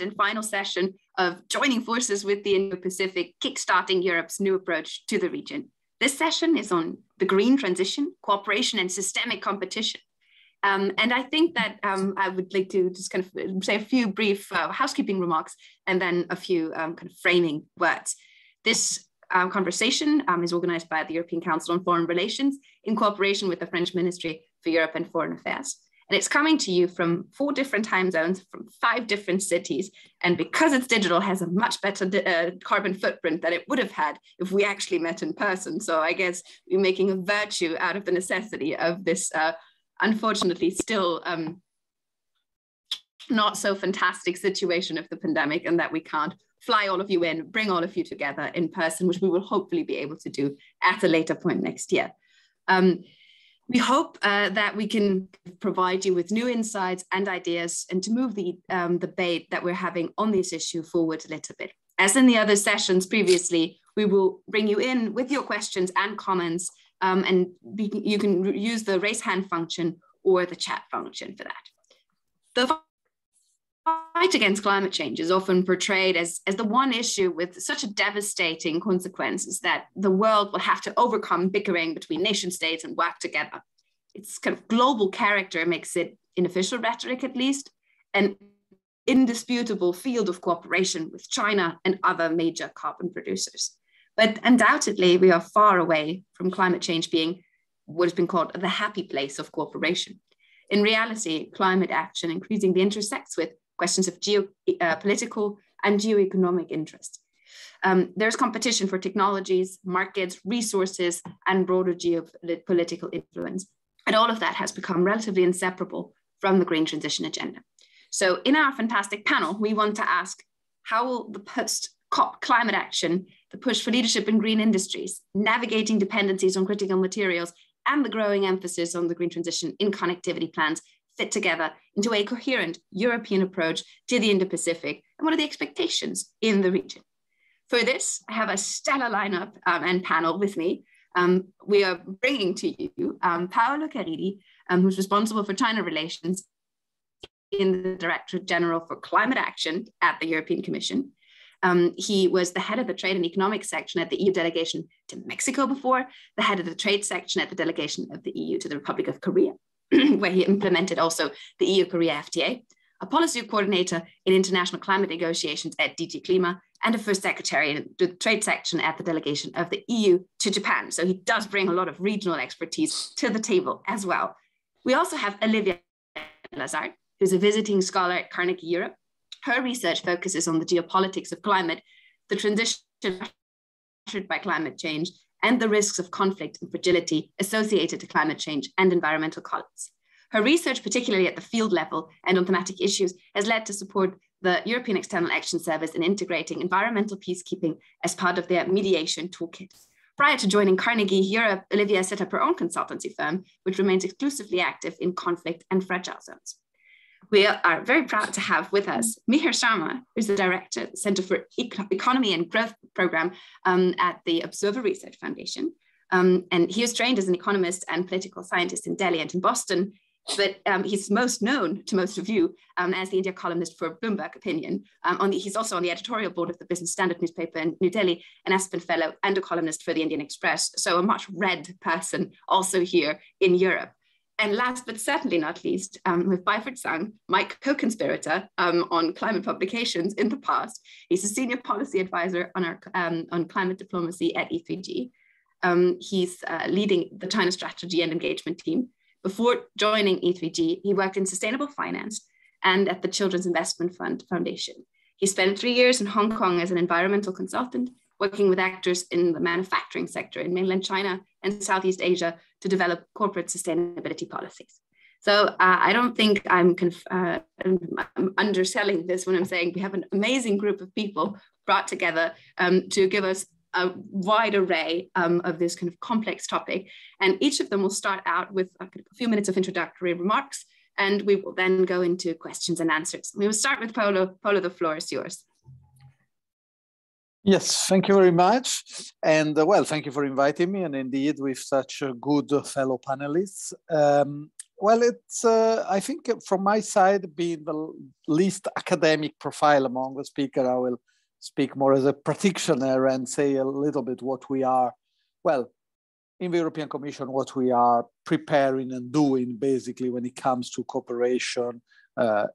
and final session of joining forces with the Indo-Pacific, kickstarting Europe's new approach to the region. This session is on the green transition, cooperation and systemic competition. Um, and I think that um, I would like to just kind of say a few brief uh, housekeeping remarks and then a few um, kind of framing words. This um, conversation um, is organized by the European Council on Foreign Relations in cooperation with the French Ministry for Europe and Foreign Affairs. And it's coming to you from four different time zones, from five different cities. And because it's digital, has a much better uh, carbon footprint than it would have had if we actually met in person. So I guess we're making a virtue out of the necessity of this, uh, unfortunately, still um, not so fantastic situation of the pandemic, and that we can't fly all of you in, bring all of you together in person, which we will hopefully be able to do at a later point next year. Um, we hope uh, that we can provide you with new insights and ideas and to move the um, debate that we're having on this issue forward a little bit. As in the other sessions previously, we will bring you in with your questions and comments um, and be, you can use the raise hand function or the chat function for that. The fight against climate change is often portrayed as, as the one issue with such a devastating consequences that the world will have to overcome bickering between nation states and work together. Its kind of global character makes it, in official rhetoric at least, an indisputable field of cooperation with China and other major carbon producers. But undoubtedly, we are far away from climate change being what has been called the happy place of cooperation. In reality, climate action increasingly intersects with questions of geopolitical uh, and geoeconomic interest. Um, there's competition for technologies, markets, resources, and broader geopolitical influence. And all of that has become relatively inseparable from the green transition agenda. So, in our fantastic panel, we want to ask how will the post COP climate action, the push for leadership in green industries, navigating dependencies on critical materials, and the growing emphasis on the green transition in connectivity plans fit together into a coherent European approach to the Indo-Pacific and what are the expectations in the region. For this, I have a stellar lineup um, and panel with me. Um, we are bringing to you um, Paolo Caridi, um, who's responsible for China relations in the Directorate General for Climate Action at the European Commission. Um, he was the head of the trade and economic section at the EU delegation to Mexico before, the head of the trade section at the delegation of the EU to the Republic of Korea, where he implemented also the EU Korea FTA, a policy coordinator in international climate negotiations at DG CLIMA, and a first secretary in the trade section at the delegation of the EU to Japan. So he does bring a lot of regional expertise to the table as well. We also have Olivia Lazard, who's a visiting scholar at Carnegie Europe. Her research focuses on the geopolitics of climate, the transition by climate change, and the risks of conflict and fragility associated to climate change and environmental collapse. Her research, particularly at the field level and on thematic issues, has led to support the European External Action Service in integrating environmental peacekeeping as part of their mediation toolkit. Prior to joining Carnegie Europe, Olivia set up her own consultancy firm, which remains exclusively active in conflict and fragile zones. We are very proud to have with us Mihir Sharma, who's the director at the Center for Economy and Growth Program um, at the Observer Research Foundation. Um, and he was trained as an economist and political scientist in Delhi and in Boston, but um, he's most known to most of you um, as the India columnist for Bloomberg Opinion. Um, the, he's also on the editorial board of the Business Standard newspaper in New Delhi, an Aspen Fellow and a columnist for the Indian Express. So a much read person also here in Europe. And last but certainly not least, um, with Byford Tsang, my co-conspirator um, on climate publications in the past. He's a senior policy advisor on, our, um, on climate diplomacy at E3G. Um, he's uh, leading the China strategy and engagement team. Before joining E3G, he worked in sustainable finance and at the Children's Investment Fund Foundation. He spent three years in Hong Kong as an environmental consultant working with actors in the manufacturing sector in mainland China and Southeast Asia to develop corporate sustainability policies. So uh, I don't think I'm, uh, I'm, underselling this when I'm saying we have an amazing group of people brought together um, to give us a wide array um, of this kind of complex topic. And each of them will start out with a few minutes of introductory remarks, and we will then go into questions and answers. We will start with Paolo. Paolo, the floor is yours. Yes, thank you very much. And uh, well, thank you for inviting me. And indeed, with such uh, good fellow panelists. Um, well, it's, uh, I think from my side, being the least academic profile among the speaker, I will speak more as a practitioner and say a little bit what we are, well, in the European Commission, what we are preparing and doing basically when it comes to cooperation uh,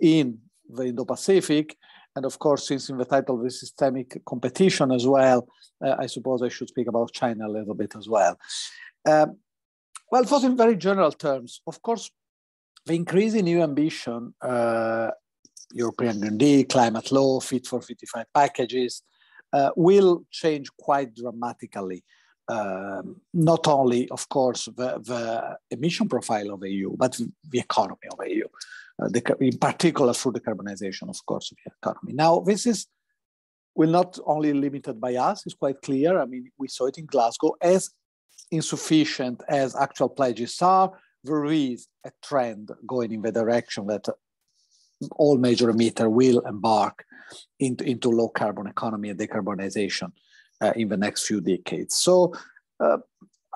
in the Indo-Pacific. And of course, since in the title the systemic competition as well, uh, I suppose I should speak about China a little bit as well. Um, well, first in very general terms, of course, the increase in new ambition, uh, European Green Deal, climate law, Fit for 55 packages, uh, will change quite dramatically. Um, not only, of course, the, the, emission profile of the EU, but the economy of the EU, the, in particular through the carbonization, of course, of the economy. Now, this is will not only limited by us, it's quite clear. I mean, we saw it in Glasgow as insufficient as actual pledges are, there is a trend going in the direction that all major emitters will embark into, into low carbon economy and decarbonization uh, in the next few decades. So uh,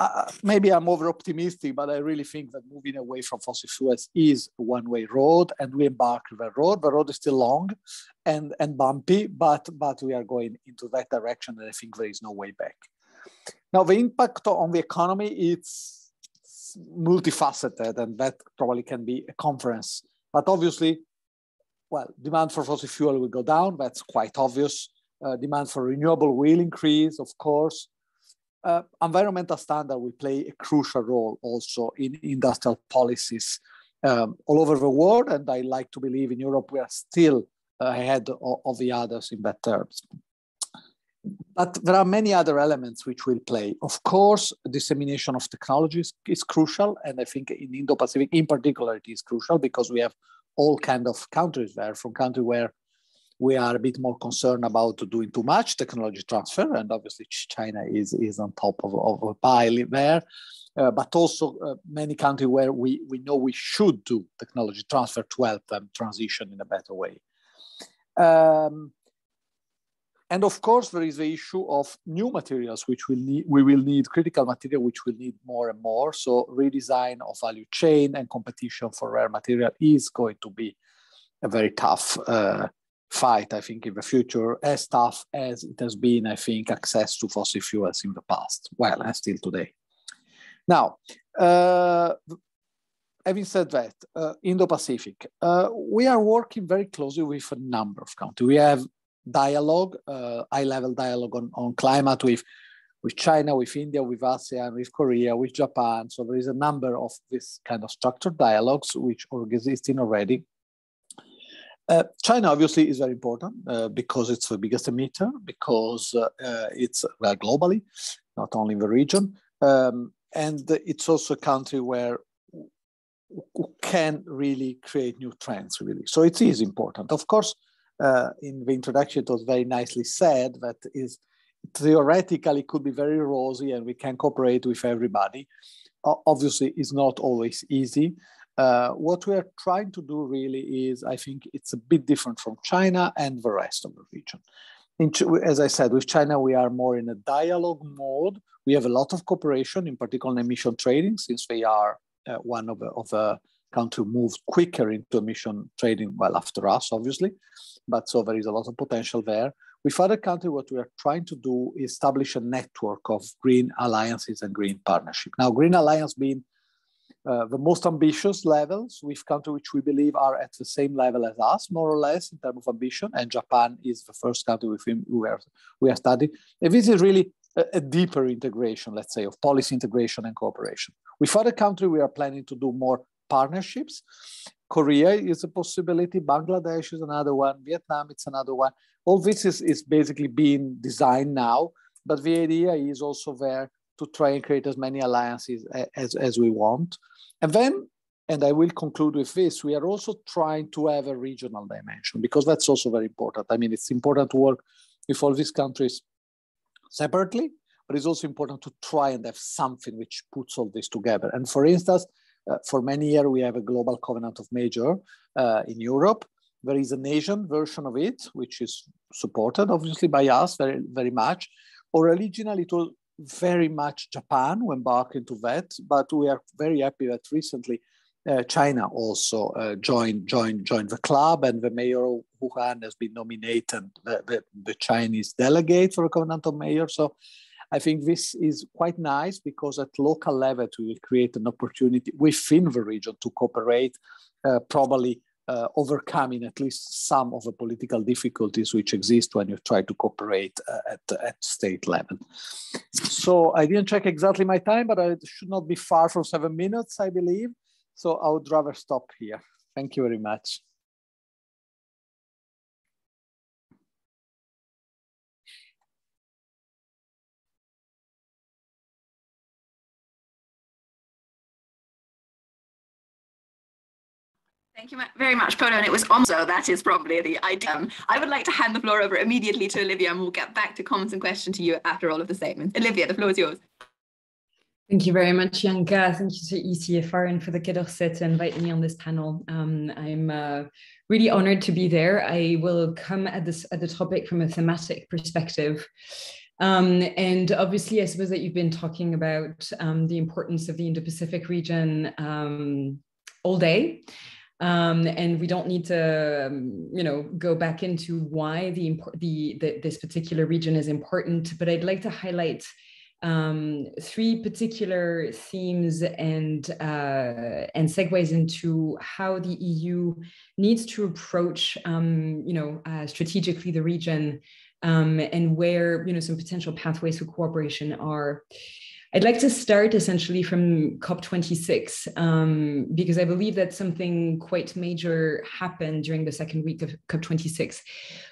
uh, maybe I'm over optimistic, but I really think that moving away from fossil fuels is a one way road and we embark the road. The road is still long and, and bumpy, but, but we are going into that direction and I think there is no way back. Now, the impact on the economy it's multifaceted, and that probably can be a conference. But obviously, well, demand for fossil fuel will go down. That's quite obvious. Uh, demand for renewable will increase, of course. Uh, environmental standard will play a crucial role also in industrial policies um, all over the world. And I like to believe in Europe we are still ahead of, of the others in that terms. But there are many other elements which will play. Of course, dissemination of technologies is crucial, and I think in Indo-Pacific, in particular, it is crucial because we have all kind of countries there, from country where we are a bit more concerned about doing too much technology transfer, and obviously China is is on top of, of a pile there. Uh, but also uh, many countries where we, we know we should do technology transfer to help them transition in a better way. Um, and of course, there is the issue of new materials, which will need, we will need critical material, which will need more and more. So redesign of value chain and competition for rare material is going to be a very tough uh, fight, I think, in the future, as tough as it has been, I think, access to fossil fuels in the past. Well, and still today. Now, uh, having said that, uh, Indo-Pacific, uh, we are working very closely with a number of countries. We have dialogue, uh, high-level dialogue on, on climate with, with China, with India, with ASEAN, with Korea, with Japan. So there is a number of this kind of structured dialogues which are existing already. Uh, China obviously is very important uh, because it's the biggest emitter, because uh, uh it's well, globally, not only in the region. Um, and it's also a country where we can really create new trends, really. So it is important. Of course, uh, in the introduction, it was very nicely said that is theoretically could be very rosy and we can cooperate with everybody. Obviously, it's not always easy. Uh, what we are trying to do really is, I think it's a bit different from China and the rest of the region. In, as I said, with China, we are more in a dialogue mode. We have a lot of cooperation, in particular in emission trading, since they are uh, one of the, of the country moved quicker into emission trading, well, after us, obviously. But so there is a lot of potential there. With other countries, what we are trying to do is establish a network of green alliances and green partnership. Now, green alliance being uh, the most ambitious levels with countries which we believe are at the same level as us, more or less, in terms of ambition. And Japan is the first country with whom we are, we are studying. And this is really a, a deeper integration, let's say, of policy integration and cooperation. With other countries, we are planning to do more partnerships. Korea is a possibility, Bangladesh is another one, Vietnam it's another one. All this is, is basically being designed now, but the idea is also there to try and create as many alliances as, as we want. And then, and I will conclude with this, we are also trying to have a regional dimension because that's also very important. I mean, it's important to work with all these countries separately, but it's also important to try and have something which puts all this together. And for instance, uh, for many years, we have a global covenant of mayors uh, in Europe. There is an Asian version of it, which is supported obviously by us very, very much. Or originally, it was very much Japan who embarked into that, but we are very happy that recently uh, China also uh, joined joined joined the club, and the mayor of Wuhan has been nominated the, the, the Chinese delegate for the Covenant of Mayors. So I think this is quite nice because at local level we will create an opportunity within the region to cooperate, uh, probably uh, overcoming at least some of the political difficulties which exist when you try to cooperate uh, at, at state level. So I didn't check exactly my time, but I should not be far from seven minutes, I believe. So I would rather stop here. Thank you very much. Thank you very much, Paolo. And it was also that is probably the idea. I would like to hand the floor over immediately to Olivia, and we'll get back to comments and questions to you after all of the statements. Olivia, the floor is yours. Thank you very much, Janka. Thank you to ECFR and for the d'Orsay to invite me on this panel. Um, I'm uh, really honored to be there. I will come at this at the topic from a thematic perspective. Um, and obviously, I suppose that you've been talking about um, the importance of the Indo-Pacific region um, all day. Um, and we don't need to, um, you know, go back into why the, the, the, this particular region is important. But I'd like to highlight um, three particular themes and uh, and segues into how the EU needs to approach, um, you know, uh, strategically the region um, and where you know some potential pathways for cooperation are. I'd like to start essentially from COP26 um, because I believe that something quite major happened during the second week of COP26.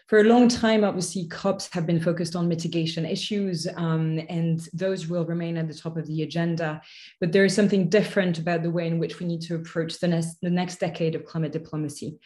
For a long time, obviously, COPs have been focused on mitigation issues, um, and those will remain at the top of the agenda. But there is something different about the way in which we need to approach the next, the next decade of climate diplomacy.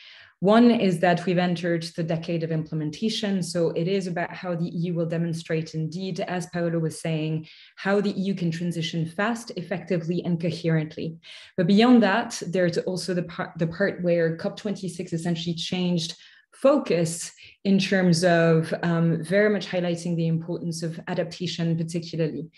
One is that we've entered the decade of implementation. So it is about how the EU will demonstrate, indeed, as Paolo was saying, how the EU can transition fast, effectively, and coherently. But beyond that, there's also the part, the part where COP26 essentially changed focus in terms of um, very much highlighting the importance of adaptation, particularly.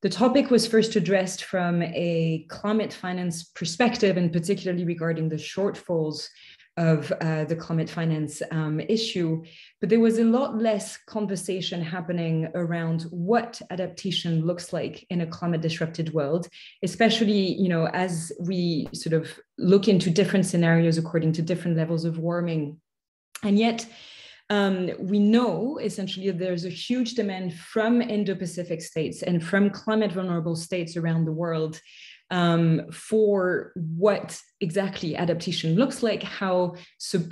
The topic was first addressed from a climate finance perspective, and particularly regarding the shortfalls of uh, the climate finance um, issue, but there was a lot less conversation happening around what adaptation looks like in a climate disrupted world, especially you know as we sort of look into different scenarios according to different levels of warming, and yet. Um, we know essentially there's a huge demand from Indo-Pacific states and from climate vulnerable states around the world um, for what exactly adaptation looks like, how,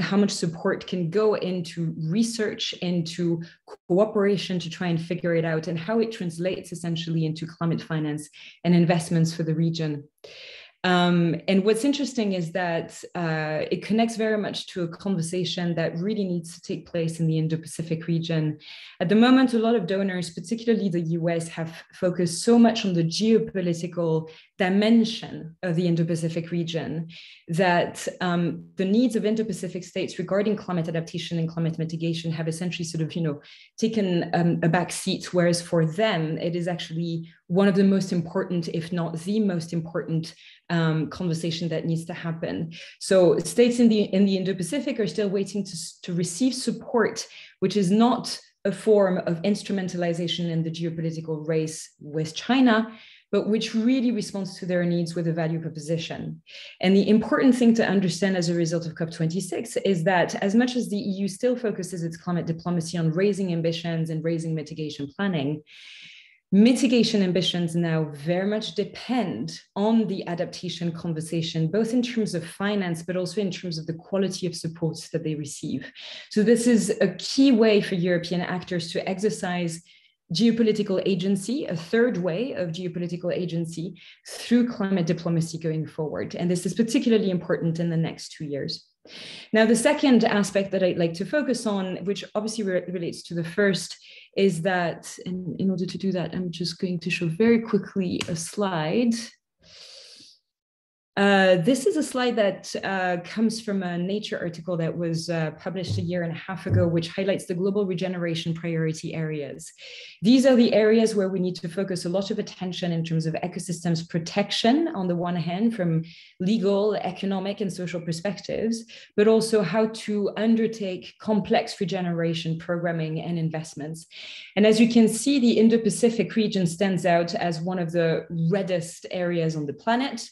how much support can go into research, into cooperation to try and figure it out, and how it translates essentially into climate finance and investments for the region. Um, and what's interesting is that uh, it connects very much to a conversation that really needs to take place in the Indo Pacific region. At the moment, a lot of donors, particularly the US, have focused so much on the geopolitical dimension of the Indo Pacific region that um, the needs of Indo Pacific states regarding climate adaptation and climate mitigation have essentially sort of, you know, taken um, a back seat, whereas for them, it is actually one of the most important, if not the most important, um, conversation that needs to happen. So states in the in the Indo-Pacific are still waiting to, to receive support, which is not a form of instrumentalization in the geopolitical race with China, but which really responds to their needs with a value proposition. And the important thing to understand as a result of COP26 is that as much as the EU still focuses its climate diplomacy on raising ambitions and raising mitigation planning, mitigation ambitions now very much depend on the adaptation conversation, both in terms of finance, but also in terms of the quality of supports that they receive. So this is a key way for European actors to exercise geopolitical agency, a third way of geopolitical agency through climate diplomacy going forward. And this is particularly important in the next two years. Now, the second aspect that I'd like to focus on, which obviously re relates to the first, is that in, in order to do that, I'm just going to show very quickly a slide. Uh, this is a slide that uh, comes from a Nature article that was uh, published a year and a half ago, which highlights the global regeneration priority areas. These are the areas where we need to focus a lot of attention in terms of ecosystems protection, on the one hand, from legal, economic, and social perspectives, but also how to undertake complex regeneration programming and investments. And as you can see, the Indo Pacific region stands out as one of the reddest areas on the planet.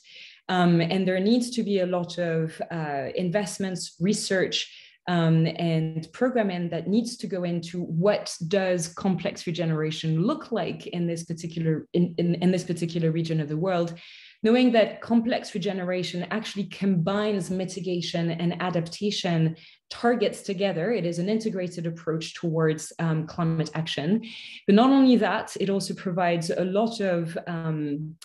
Um, and there needs to be a lot of uh, investments, research, um, and programming that needs to go into what does complex regeneration look like in this particular in, in, in this particular region of the world knowing that complex regeneration actually combines mitigation and adaptation targets together. It is an integrated approach towards um, climate action. But not only that, it also provides a lot of um,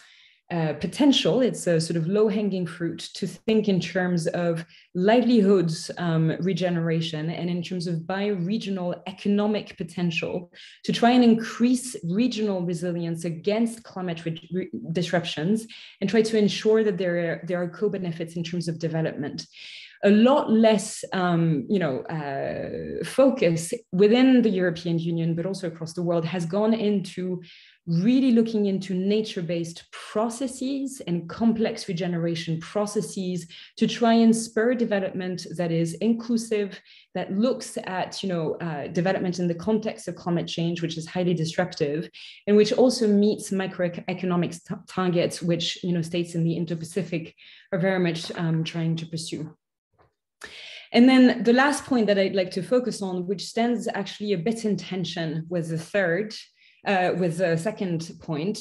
uh, potential. It's a sort of low hanging fruit to think in terms of livelihoods um, regeneration and in terms of bio-regional economic potential to try and increase regional resilience against climate disruptions and try to ensure that there are, there are co-benefits in terms of development a lot less, um, you know, uh, focus within the European Union, but also across the world, has gone into really looking into nature-based processes and complex regeneration processes to try and spur development that is inclusive, that looks at you know uh, development in the context of climate change, which is highly disruptive, and which also meets microeconomic targets, which you know states in the Indo-Pacific are very much um, trying to pursue. And then the last point that I'd like to focus on, which stands actually a bit in tension with the third, uh, with the second point,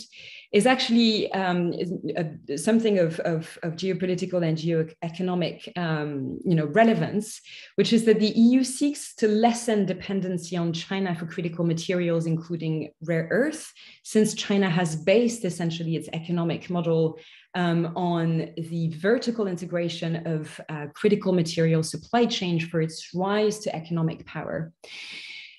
is actually um, uh, something of, of, of, geopolitical and geoeconomic um, you know, relevance, which is that the EU seeks to lessen dependency on China for critical materials, including rare earth, since China has based essentially its economic model um, on the vertical integration of uh, critical material supply chain for its rise to economic power.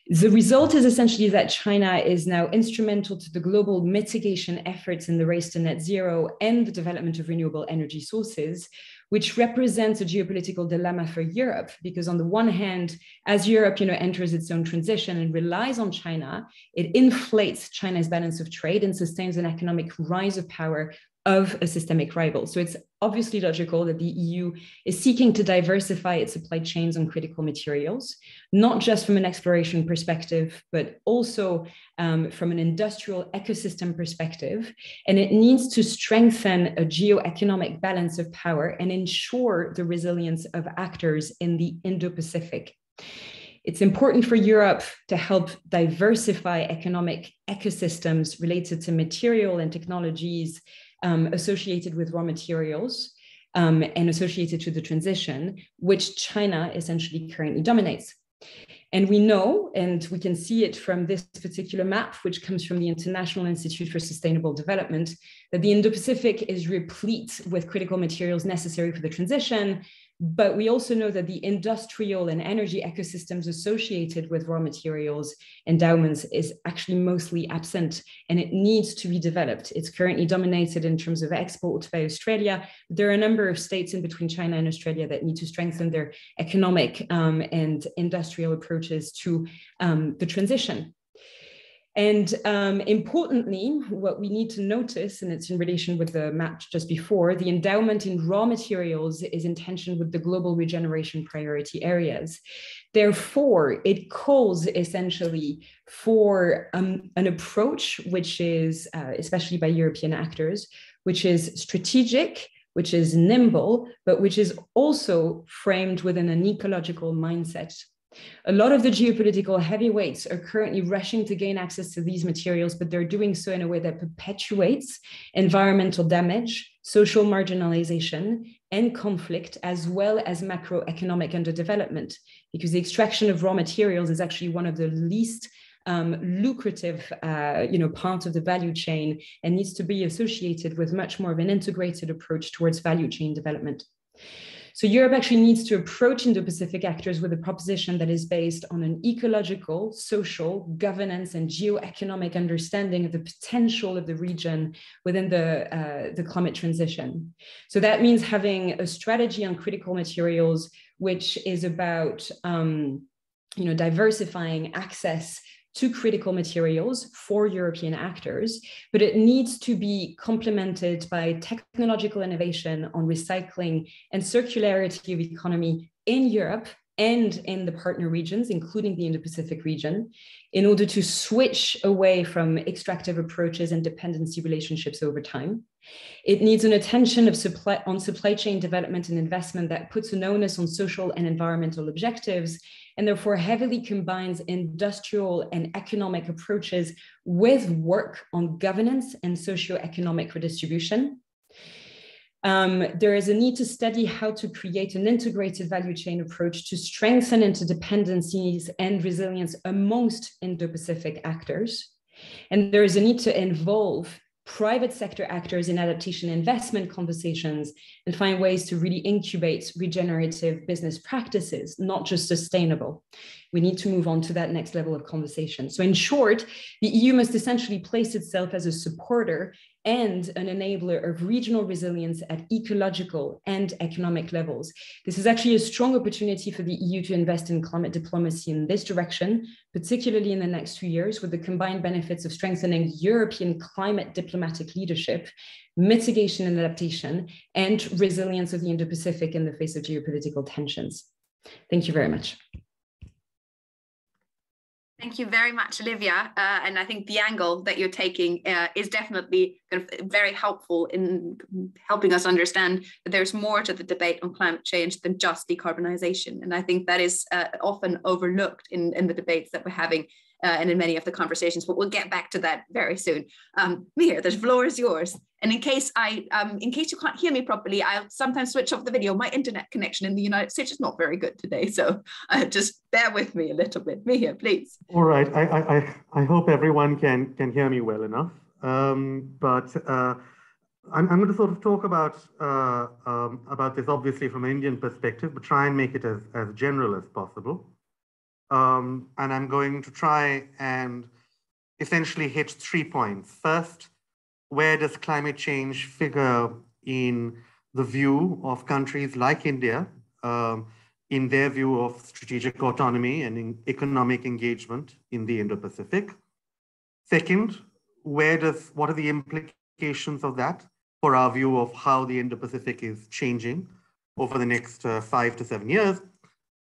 The result is essentially that China is now instrumental to the global mitigation efforts in the race to net zero and the development of renewable energy sources, which represents a geopolitical dilemma for Europe. Because on the one hand, as Europe you know, enters its own transition and relies on China, it inflates China's balance of trade and sustains an economic rise of power of a systemic rival. So it's obviously logical that the EU is seeking to diversify its supply chains on critical materials, not just from an exploration perspective, but also um, from an industrial ecosystem perspective. And it needs to strengthen a geo-economic balance of power and ensure the resilience of actors in the Indo-Pacific. It's important for Europe to help diversify economic ecosystems related to material and technologies um, associated with raw materials um, and associated to the transition, which China essentially currently dominates. And we know, and we can see it from this particular map, which comes from the International Institute for Sustainable Development, that the Indo Pacific is replete with critical materials necessary for the transition, but we also know that the industrial and energy ecosystems associated with raw materials endowments is actually mostly absent and it needs to be developed. It's currently dominated in terms of export by Australia. There are a number of states in between China and Australia that need to strengthen their economic um, and industrial approaches to um, the transition. And um, importantly, what we need to notice, and it's in relation with the map just before, the endowment in raw materials is in tension with the global regeneration priority areas. Therefore, it calls essentially for um, an approach which is, uh, especially by European actors, which is strategic, which is nimble, but which is also framed within an ecological mindset a lot of the geopolitical heavyweights are currently rushing to gain access to these materials, but they're doing so in a way that perpetuates environmental damage, social marginalization, and conflict, as well as macroeconomic underdevelopment, because the extraction of raw materials is actually one of the least um, lucrative, uh, you know, part of the value chain and needs to be associated with much more of an integrated approach towards value chain development. So Europe actually needs to approach Indo-Pacific actors with a proposition that is based on an ecological, social, governance, and geo-economic understanding of the potential of the region within the, uh, the climate transition. So that means having a strategy on critical materials, which is about um, you know, diversifying access to critical materials for European actors, but it needs to be complemented by technological innovation on recycling and circularity of economy in Europe and in the partner regions, including the Indo-Pacific region, in order to switch away from extractive approaches and dependency relationships over time. It needs an attention of supply, on supply chain development and investment that puts an onus on social and environmental objectives and therefore heavily combines industrial and economic approaches with work on governance and socio-economic redistribution. Um, there is a need to study how to create an integrated value chain approach to strengthen interdependencies and resilience amongst Indo-Pacific actors. And there is a need to involve private sector actors in adaptation investment conversations and find ways to really incubate regenerative business practices, not just sustainable. We need to move on to that next level of conversation. So, in short, the EU must essentially place itself as a supporter and an enabler of regional resilience at ecological and economic levels. This is actually a strong opportunity for the EU to invest in climate diplomacy in this direction, particularly in the next few years, with the combined benefits of strengthening European climate diplomatic leadership, mitigation and adaptation, and resilience of the Indo Pacific in the face of geopolitical tensions. Thank you very much. Thank you very much, Olivia. Uh, and I think the angle that you're taking uh, is definitely very helpful in helping us understand that there's more to the debate on climate change than just decarbonisation. And I think that is uh, often overlooked in, in the debates that we're having uh, and in many of the conversations, but we'll get back to that very soon. Um, the floor is yours. And in case I, um, in case you can't hear me properly, I'll sometimes switch off the video. My internet connection in the United States is not very good today, so uh, just bear with me a little bit. Mihir, please. All right, I, I, I hope everyone can can hear me well enough. Um, but uh, I'm, I'm going to sort of talk about uh, um, about this obviously from an Indian perspective, but try and make it as as general as possible. Um, and I'm going to try and essentially hit three points. First, where does climate change figure in the view of countries like India, um, in their view of strategic autonomy and economic engagement in the Indo-Pacific? Second, where does what are the implications of that for our view of how the Indo-Pacific is changing over the next uh, five to seven years?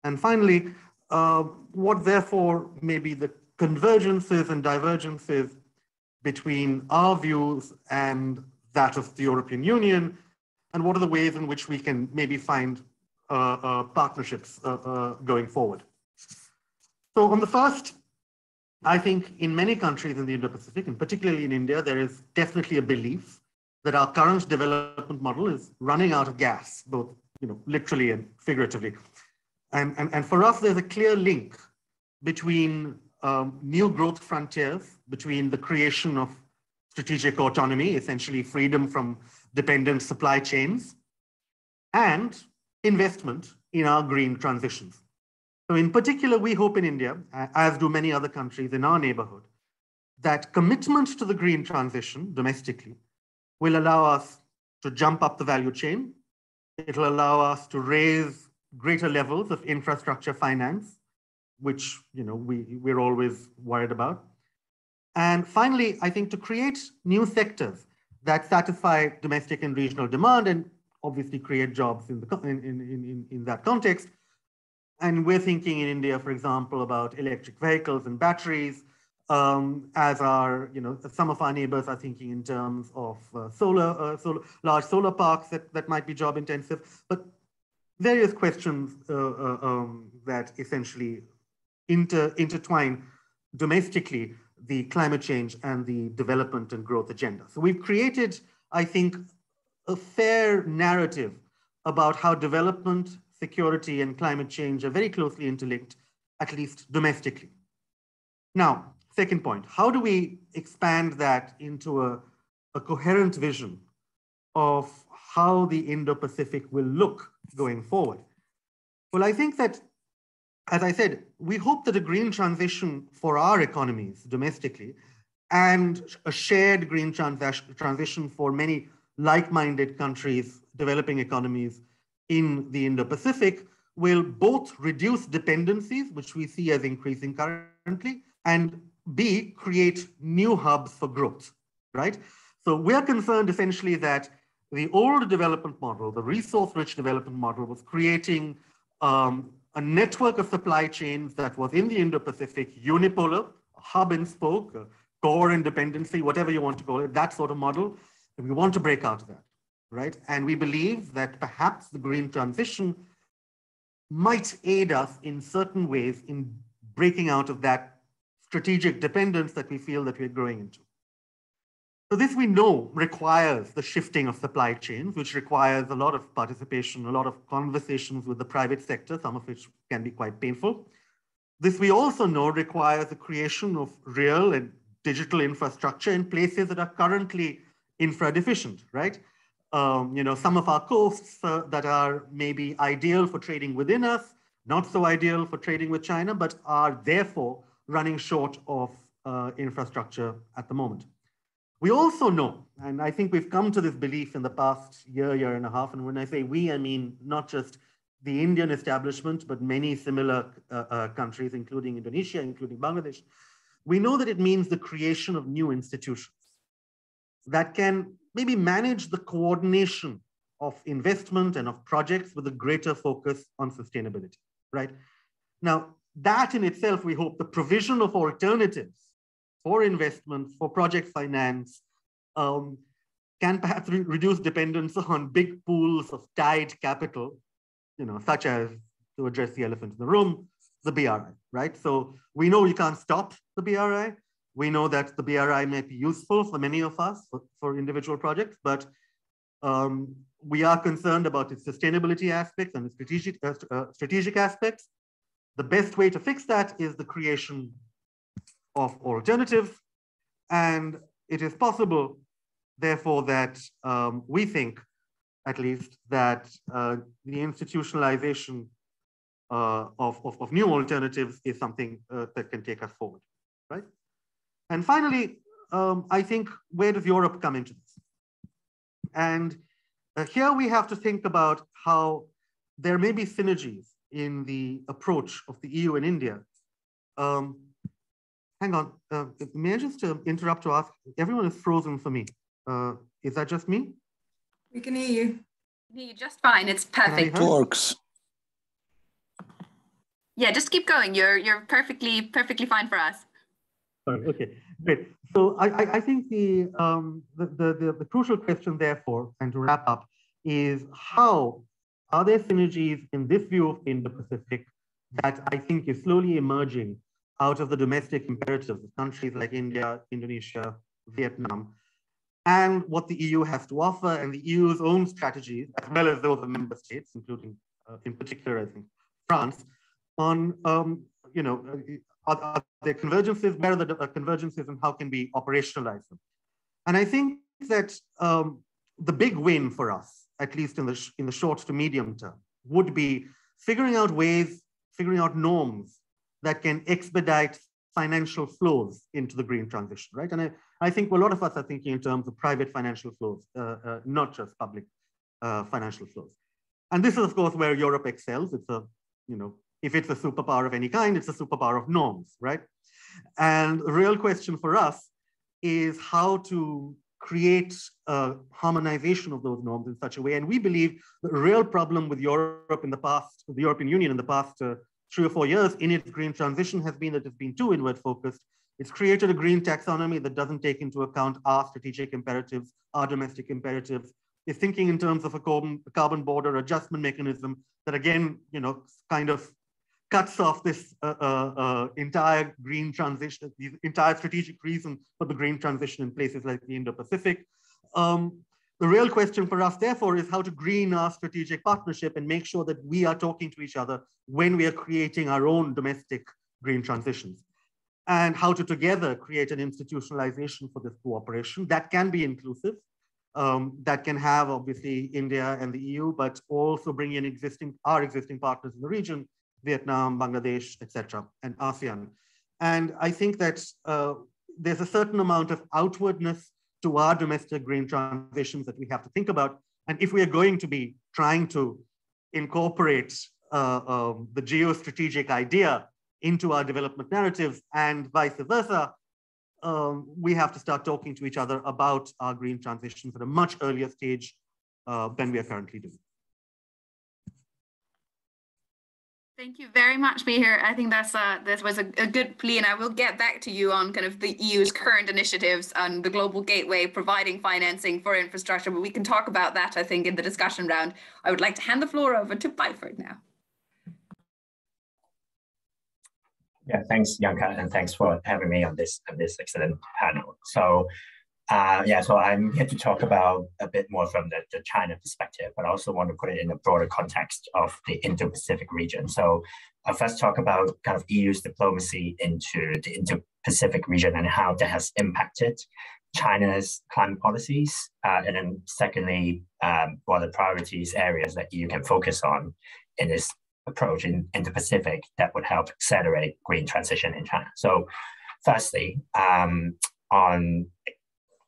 And finally, uh, what therefore may be the convergences and divergences between our views and that of the European Union, and what are the ways in which we can maybe find uh, uh, partnerships uh, uh, going forward. So on the first, I think in many countries in the Indo-Pacific, and particularly in India, there is definitely a belief that our current development model is running out of gas, both you know, literally and figuratively. And, and, and for us, there's a clear link between um, new growth frontiers, between the creation of strategic autonomy, essentially freedom from dependent supply chains, and investment in our green transitions. So in particular, we hope in India, as do many other countries in our neighborhood, that commitment to the green transition domestically will allow us to jump up the value chain. It'll allow us to raise greater levels of infrastructure finance, which you know we, we're always worried about. And finally, I think to create new sectors that satisfy domestic and regional demand and obviously create jobs in, the, in, in, in, in that context. And we're thinking in India, for example, about electric vehicles and batteries, um, as are, you know, some of our neighbors are thinking in terms of uh, solar, uh, solar, large solar parks that, that might be job intensive. But various questions uh, uh, um, that essentially inter intertwine domestically the climate change and the development and growth agenda. So we've created, I think, a fair narrative about how development, security, and climate change are very closely interlinked, at least domestically. Now, second point, how do we expand that into a, a coherent vision of how the Indo-Pacific will look going forward? Well, I think that, as I said, we hope that a green transition for our economies domestically and a shared green transition for many like-minded countries, developing economies in the Indo-Pacific will both reduce dependencies, which we see as increasing currently, and B, create new hubs for growth, right? So we're concerned essentially that the old development model, the resource-rich development model, was creating um, a network of supply chains that was in the Indo-Pacific, unipolar, hub and spoke, uh, core and dependency, whatever you want to call it, that sort of model. And we want to break out of that, right? And we believe that perhaps the green transition might aid us in certain ways in breaking out of that strategic dependence that we feel that we're growing into. So this we know requires the shifting of supply chains, which requires a lot of participation, a lot of conversations with the private sector, some of which can be quite painful. This we also know requires the creation of real and digital infrastructure in places that are currently infra deficient, right? Um, you know, some of our coasts uh, that are maybe ideal for trading within us, not so ideal for trading with China, but are therefore running short of uh, infrastructure at the moment. We also know, and I think we've come to this belief in the past year, year and a half, and when I say we, I mean not just the Indian establishment, but many similar uh, uh, countries, including Indonesia, including Bangladesh. We know that it means the creation of new institutions that can maybe manage the coordination of investment and of projects with a greater focus on sustainability, right? Now, that in itself, we hope the provision of alternatives for investment, for project finance, um, can perhaps re reduce dependence on big pools of tied capital, you know, such as to address the elephant in the room, the BRI, right? So we know you can't stop the BRI. We know that the BRI may be useful for many of us for, for individual projects, but um, we are concerned about its sustainability aspects and the strategic, uh, uh, strategic aspects. The best way to fix that is the creation of alternatives. And it is possible, therefore, that um, we think, at least, that uh, the institutionalization uh, of, of, of, new alternatives is something uh, that can take us forward, right? And finally, um, I think, where does Europe come into this? And uh, here we have to think about how there may be synergies in the approach of the EU and India um, hang on. Uh, may I just uh, interrupt to ask? Everyone is frozen for me. Uh, is that just me? We can hear you. Hear you just fine. It's perfect. It works. Yeah, just keep going. You're you're perfectly perfectly fine for us. okay, great. So I, I, I think the, um, the, the, the, the crucial question, therefore, and to wrap up, is how are there synergies in this view of Indo-Pacific that I think is slowly emerging out of the domestic imperatives of countries like India, Indonesia, Vietnam, and what the EU has to offer and the EU's own strategies, as well as those of member states, including uh, in particular, I think, France, on, um, you know, uh, are, are convergences, where are the uh, convergences and how can we operationalize them? And I think that um, the big win for us, at least in the, in the short to medium term, would be figuring out ways, figuring out norms that can expedite financial flows into the green transition, right? And I, I think a lot of us are thinking in terms of private financial flows, uh, uh, not just public uh, financial flows. And this is, of course, where Europe excels. It's a, you know, if it's a superpower of any kind, it's a superpower of norms, right? And the real question for us is how to create a harmonization of those norms in such a way. And we believe the real problem with Europe in the past, the European Union in the past uh, three or four years in its green transition has been that it's been too inward focused. It's created a green taxonomy that doesn't take into account our strategic imperatives, our domestic imperatives. It's thinking in terms of a carbon, border adjustment mechanism that again, you know, kind of cuts off this uh, uh, uh, entire green transition, the entire strategic reason for the green transition in places like the Indo-Pacific. Um, the real question for us, therefore, is how to green our strategic partnership and make sure that we are talking to each other when we are creating our own domestic green transitions. And how to together create an institutionalization for this cooperation that can be inclusive, um, that can have obviously India and the EU, but also bring in existing our existing partners in the region, Vietnam, Bangladesh, etc., and ASEAN. And I think that uh, there's a certain amount of outwardness to our domestic green transitions that we have to think about. And if we are going to be trying to incorporate uh, um, the geostrategic idea into our development narratives and vice versa, um, we have to start talking to each other about our green transitions at a much earlier stage uh, than we are currently doing. Thank you very much, Mihir. I think that's uh, that was a, a, good plea, and I will get back to you on kind of the EU's current initiatives on the global gateway providing financing for infrastructure. But we can talk about that, I think, in the discussion round. I would like to hand the floor over to Byford now. Yeah, thanks, Janka, and thanks for having me on this on this excellent panel. So, uh, yeah, so I'm here to talk about a bit more from the, the China perspective, but I also want to put it in a broader context of the Indo-Pacific region. So I'll first talk about kind of EU's diplomacy into the Indo-Pacific region and how that has impacted China's climate policies. Uh, and then secondly, um, what are the priorities areas that EU can focus on in this approach in, in the Pacific that would help accelerate green transition in China. So firstly, um, on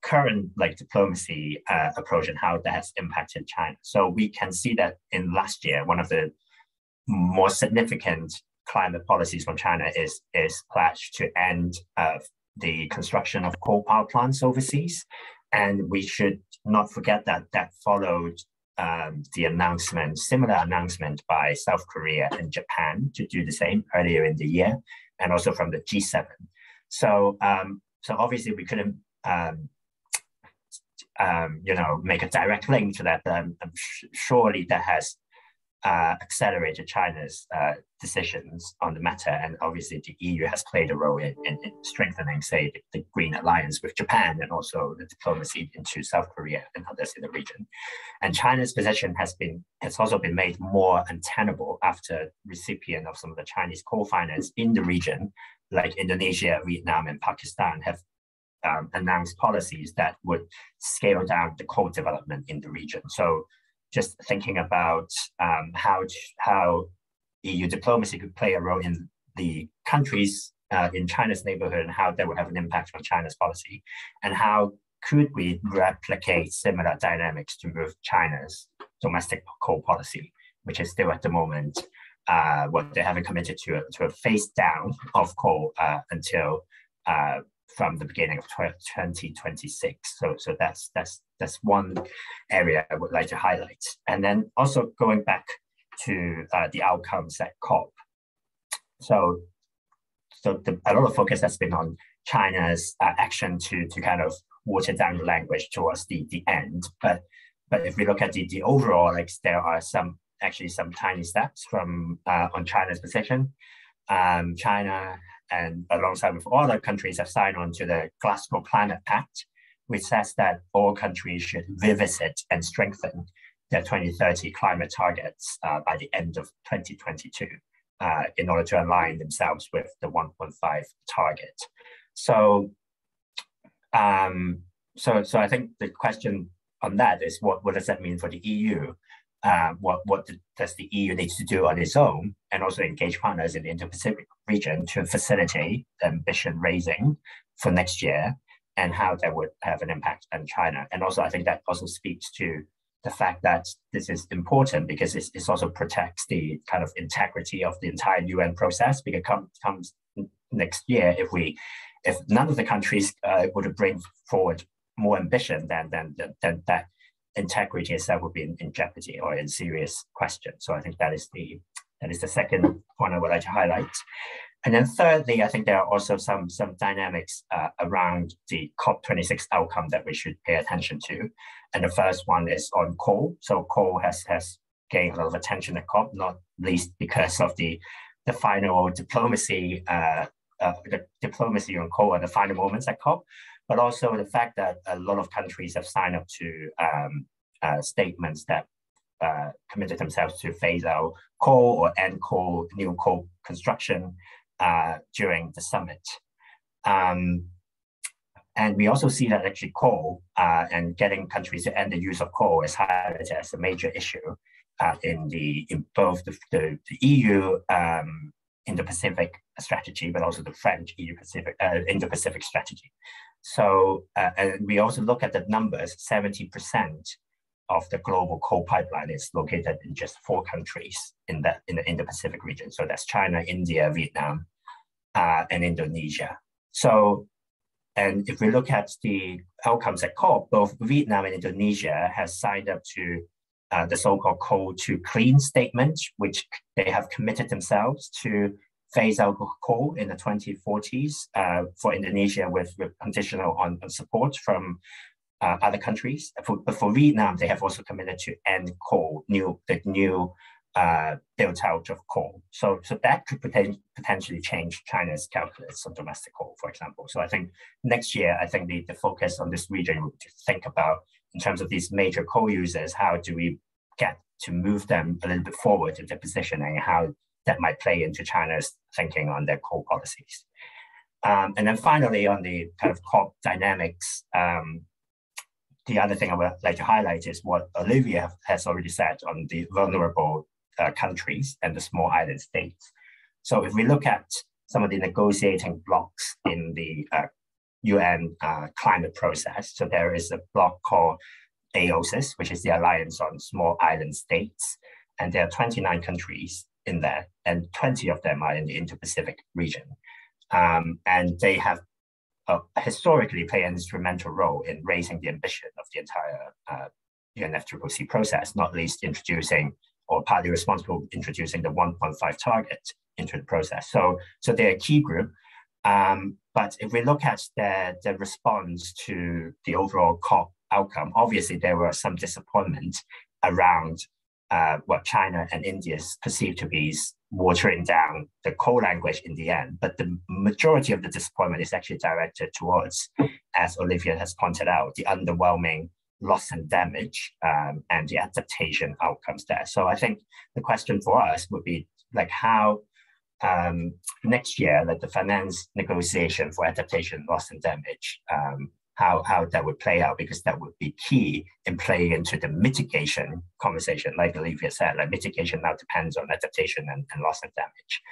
current like diplomacy uh, approach and how that has impacted China. So we can see that in last year, one of the more significant climate policies from China is is pledged to end uh, the construction of coal power plants overseas, and we should not forget that that followed um, the announcement, similar announcement by South Korea and Japan to do the same earlier in the year, and also from the G7. So, um, so obviously we couldn't, um, um you know, make a direct link to that. I'm surely that has uh, accelerated China's uh, decisions on the matter. And obviously, the EU has played a role in, in, in strengthening, say, the, the, Green Alliance with Japan and also the diplomacy into South Korea and others in the region. And China's position has been has also been made more untenable after recipient of some of the Chinese coal finance in the region, like Indonesia, Vietnam, and Pakistan, have um, announced policies that would scale down the coal development in the region. So just thinking about um, how how EU diplomacy could play a role in the countries uh, in China's neighborhood and how that would have an impact on China's policy, and how could we replicate similar dynamics to move China's domestic coal policy, which is still at the moment uh, what they haven't committed to to a phase down of coal uh, until uh, from the beginning of 2026. So, so that's that's that's one area I would like to highlight. And then also going back to uh, the outcomes at COP. So, so the, a lot of focus has been on China's uh, action to to kind of water down the language towards the the end. But but if we look at the, the overall, like there are some actually some tiny steps from uh, on China's position. Um, China and alongside with other countries have signed on to the Glasgow Climate Pact, which says that all countries should revisit and strengthen their 2030 climate targets uh, by the end of 2022 uh, in order to align themselves with the 1.5 target. So, um, so, so I think the question on that is what, what does that mean for the EU? uh, what, what does the EU need to do on its own and also engage partners in the Indo-Pacific region to facilitate ambition raising for next year and how that would have an impact on China. And also, I think that also speaks to the fact that this is important because it also protects the kind of integrity of the entire UN process because come, comes next year if we if none of the countries uh, to bring forward more ambition then then then that integrity itself would be in, in, jeopardy or in serious question. So I think that is the that is the second point I would like to highlight. And then thirdly, I think there are also some some dynamics uh, around the COP26 outcome that we should pay attention to. And the first one is on coal. So coal has has gained a lot of attention at COP, not least because of the the final diplomacy uh, uh, the diplomacy on coal at the final moments at COP but also the fact that a lot of countries have signed up to um, uh, statements that uh, committed themselves to phase out coal or end coal, new coal construction uh, during the summit. Um, And we also see that actually coal uh, and getting countries to end the use of coal is highlighted as a major issue uh, in the in both the, the, the EU um, Indo-Pacific strategy, but also the French EU Pacific uh, Indo-Pacific strategy. So, uh, and we also look at the numbers. Seventy percent of the global coal pipeline is located in just four countries in the in the Indo-Pacific region. So that's China, India, Vietnam, uh, and Indonesia. So, and if we look at the outcomes at COP, both Vietnam and Indonesia has signed up to uh, the so-called coal to clean statement, which they have committed themselves to phase out coal in the 2040s uh, for Indonesia with, with conditional on, on support from uh, other countries. For, but for Vietnam, they have also committed to end coal, new the new uh, built out of coal. So, so that could poten- potentially change China's calculus on domestic coal, for example. So I think next year, I think the, the focus on this region would to think about in terms of these major coal users, how do we get to move them a little bit forward in their positioning, how that might play into China's thinking on their coal policies. Um, and then finally, on the kind of COP dynamics, um, the other thing I would like to highlight is what Olivia has already said on the vulnerable uh, countries and the small island states. So if we look at some of the negotiating blocks in the uh, UN uh, climate process, so there is a block called AOSIS, which is the Alliance on Small Island States, and there are 29 countries in there, and 20 of them are in the Indo-Pacific region. Um, and they have uh, historically play an instrumental role in raising the ambition of the entire uh, UNFCCC process, not least introducing or partly responsible introducing the 1.5 target into the process. So, so they're a key group. Um, but if we look at the, the response to the overall COP outcome, obviously there were some disappointment around uh, what China and India perceived to be watering down the core language in the end. But the majority of the disappointment is actually directed towards, as Olivia has pointed out, the underwhelming loss and damage um, and the adaptation outcomes there. So I think the question for us would be like how um, next year, like the finance negotiation for adaptation, loss and damage, um, how, how that would play out because that would be key in playing into the mitigation conversation. Like Olivia said, like mitigation now depends on adaptation and, and loss and damage.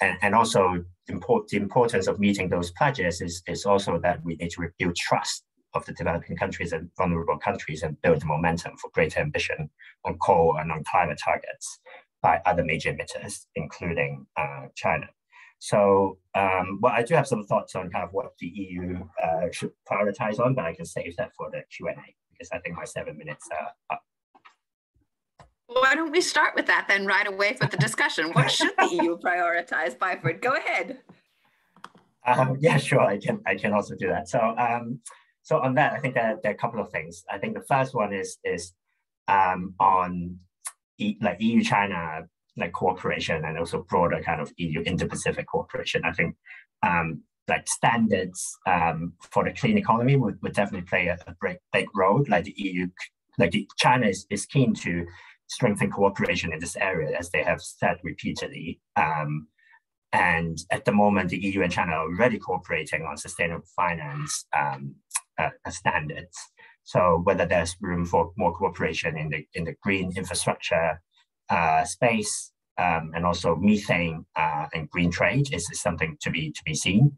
And, and also import, the importance of meeting those pledges is, is also that we need to rebuild trust of the developing countries and vulnerable countries and build momentum for greater ambition on coal and on climate targets by other major emitters, including uh, China. So, um, well, I do have some thoughts on kind of what the EU uh, should prioritize on, but I can save that for the Q&A because I think my seven minutes are up. Why don't we start with that then right away for the discussion? What should the EU prioritize, Byford? Go ahead. Um, yeah, sure, I can, I can also do that. So, um, so on that, I think there, there, are a couple of things. I think the first one is, is um, on e like EU-China like cooperation and also broader kind of EU Indo-Pacific cooperation. I think um, like standards um, for the clean economy would, would definitely play a, a big, big role. Like the EU, like the, China is, is keen to strengthen cooperation in this area, as they have said repeatedly. Um, and at the moment, the EU and China are already cooperating on sustainable finance um, uh, standards. So whether there's room for more cooperation in the in the green infrastructure uh, space um, and also methane uh, and green trade is, something to be to be seen.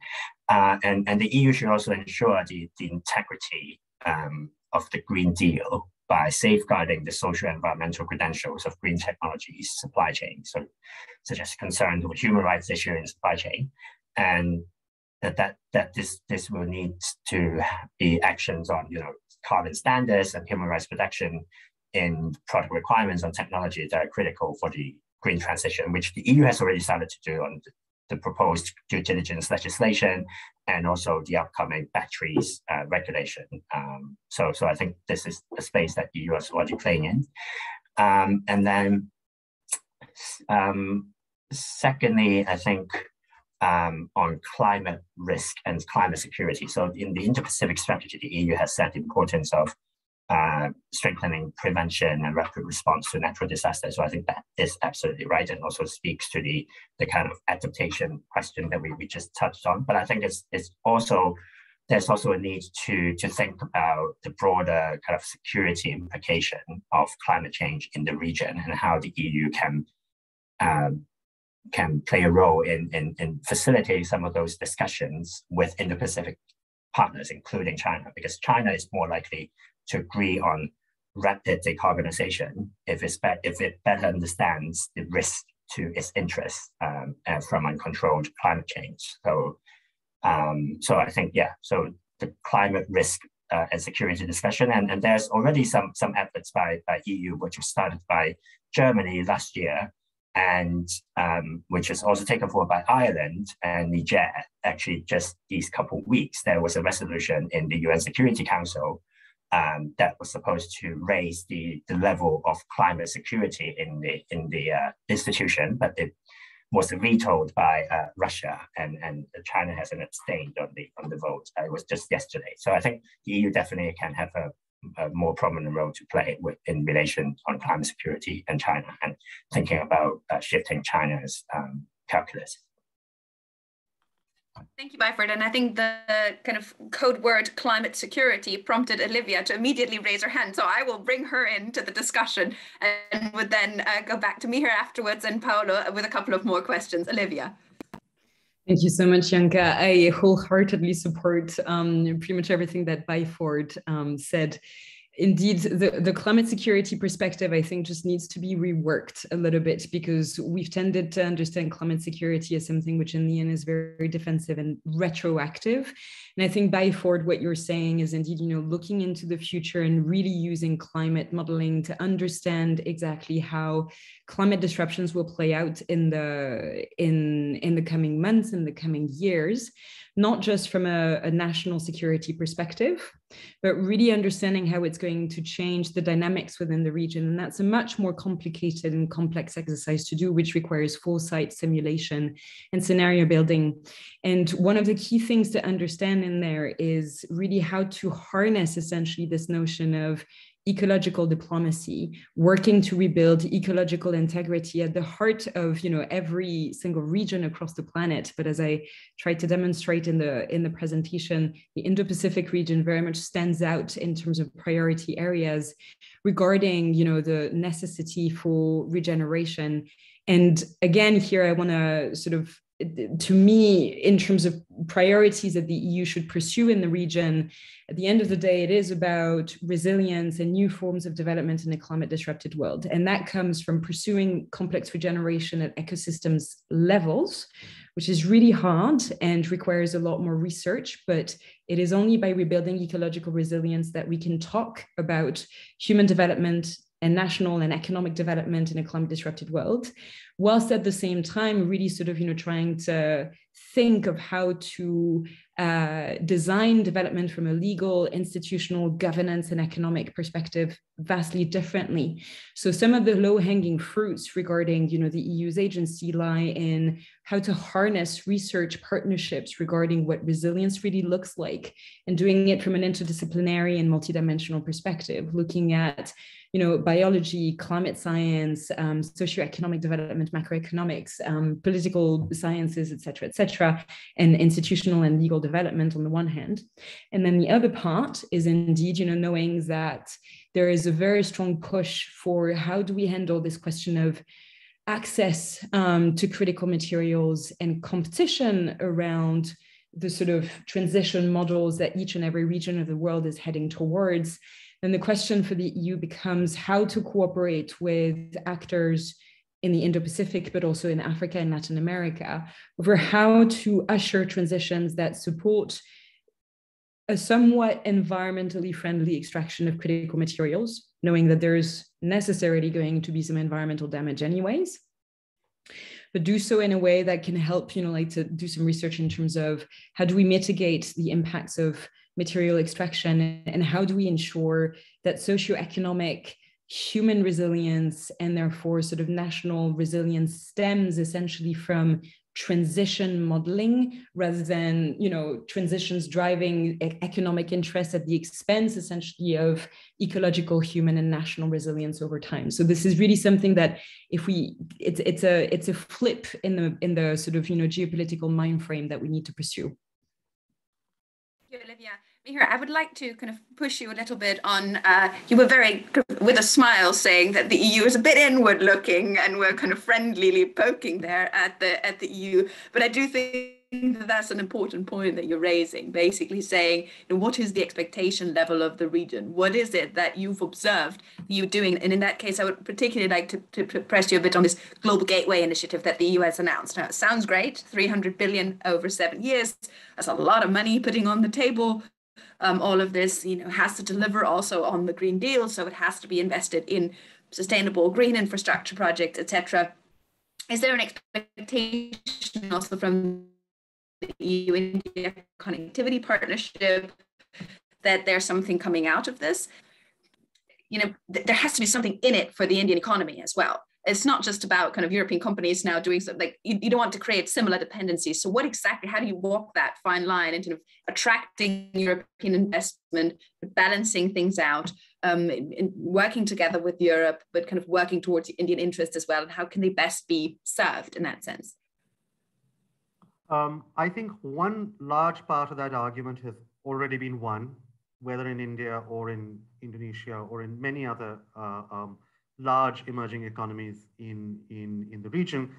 Uh, and, and the EU should also ensure the, the integrity um, of the Green Deal by safeguarding the social and environmental credentials of green technologies supply chain, so such as concerns with human rights issue in supply chain, and that that that this this will need to be actions on you know carbon standards and human rights protection in product requirements on technology that are critical for the green transition, which the EU has already started to do on the, proposed due diligence legislation and also the upcoming batteries uh, regulation. Um, so, so I think this is a space that the EU is already playing in. Um, and then, um, secondly, I think um, on climate risk and climate security. So in the Indo-Pacific strategy, the EU has set the importance of uh, strengthening prevention and rapid response to natural disasters. So I think that is absolutely right and also speaks to the, the kind of adaptation question that we, we just touched on. But I think it's, it's also there's also a need to, to think about the broader kind of security implication of climate change in the region and how the EU can um, can play a role in, in, in facilitating some of those discussions with Indo-Pacific partners, including China, because China is more likely to agree on rapid decarbonization if, it's be- if it better understands the risk to its interests um, from uncontrolled climate change. So, um, so I think yeah. So the climate risk uh, and security discussion, and, and there's already some some efforts by by EU, which was started by Germany last year, and um, which was also taken forward by Ireland and Niger. Actually, just these couple of weeks, there was a resolution in the UN Security Council um, that was supposed to raise the, the level of climate security in the in the uh, institution, but it was vetoed by uh, Russia, and and China hasn't abstained on the on the vote. Uh, it was just yesterday, so I think the EU definitely can have a, a more prominent role to play with in relation on climate security and China, and thinking about uh, shifting China's um, calculus. Thank you, Byford. And I think the kind of code word climate security prompted Olivia to immediately raise her hand. So I will bring her into the discussion and would then uh, go back to Mihir afterwards and Paolo with a couple of more questions. Olivia. Thank you so much, Janka. I wholeheartedly support um, pretty much everything that Byford um, said indeed the, the climate security perspective i think just needs to be reworked a little bit because we've tended to understand climate security as something which in the end is very, very defensive and retroactive. And i think Byford what you're saying is indeed you know looking into the future and really using climate modeling to understand exactly how climate disruptions will play out in the in in the coming months in the coming years not just from a, a, national security perspective, but really understanding how it's going to change the dynamics within the region. And that's a much more complicated and complex exercise to do, which requires foresight, simulation, and scenario building. And one of the key things to understand in there is really how to harness essentially this notion of ecological diplomacy, working to rebuild ecological integrity at the heart of you know every single region across the planet. But as I tried to demonstrate in the in the presentation, the Indo-Pacific region very much stands out in terms of priority areas regarding you know the necessity for regeneration. And again, here I want to sort of to me, in terms of priorities that the EU should pursue in the region, at the end of the day, it is about resilience and new forms of development in a climate disrupted world. And that comes from pursuing complex regeneration at ecosystems levels, which is really hard and requires a lot more research. But it is only by rebuilding ecological resilience that we can talk about human development and national and economic development in a climate disrupted world whilst at the same time really sort of you know trying to think of how to uh, design development from a legal institutional governance and economic perspective vastly differently. So some of the low hanging fruits regarding you know the eu's agency lie in how to harness research partnerships regarding what resilience really looks like and doing it from an interdisciplinary and multidimensional perspective looking at you know, biology, climate science, um, socioeconomic development, macroeconomics, um, political sciences, et cetera, et cetera, and institutional and legal development on the one hand. And then the other part is indeed, you know, knowing that there is a very strong push for how do we handle this question of access um, to critical materials and competition around the sort of transition models that each and every region of the world is heading towards then the question for the EU becomes how to cooperate with actors in the Indo-Pacific, but also in Africa and Latin America, over how to usher transitions that support a somewhat environmentally friendly extraction of critical materials, knowing that there's necessarily going to be some environmental damage anyways, but do so in a way that can help, you know, like to do some research in terms of how do we mitigate the impacts of material extraction and how do we ensure that socioeconomic human resilience and therefore sort of national resilience stems essentially from transition modeling rather than you know transitions driving economic interest at the expense essentially of ecological human and national resilience over time so this is really something that if we it's it's a it's a flip in the in the sort of you know geopolitical mind frame that we need to pursue you, Olivia. Mihir, I would like to kind of push you a little bit on. Uh, you were very, with a smile, saying that the EU is a bit inward-looking, and we're kind of friendlily poking there at the at the EU. But I do think that that's an important point that you're raising, basically saying, you know, what is the expectation level of the region? What is it that you've observed you doing? And in that case, I would particularly like to, to press you a bit on this Global Gateway initiative that the EU has announced. Now, it sounds great, 300 billion over seven years. That's a lot of money putting on the table. Um, all of this, you know, has to deliver also on the Green Deal, so it has to be invested in sustainable green infrastructure projects, etc. Is there an expectation also from the EU India connectivity partnership, that there's something coming out of this. You know, th- there has to be something in it for the Indian economy as well. It's not just about kind of European companies now doing something like you, you don't want to create similar dependencies. So, what exactly, how do you walk that fine line into attracting European investment, balancing things out, um, working together with Europe, but kind of working towards Indian interests as well? And how can they best be served in that sense? Um, I think one large part of that argument has already been won, whether in India or in Indonesia or in many other uh, um, large emerging economies in, in, in the region,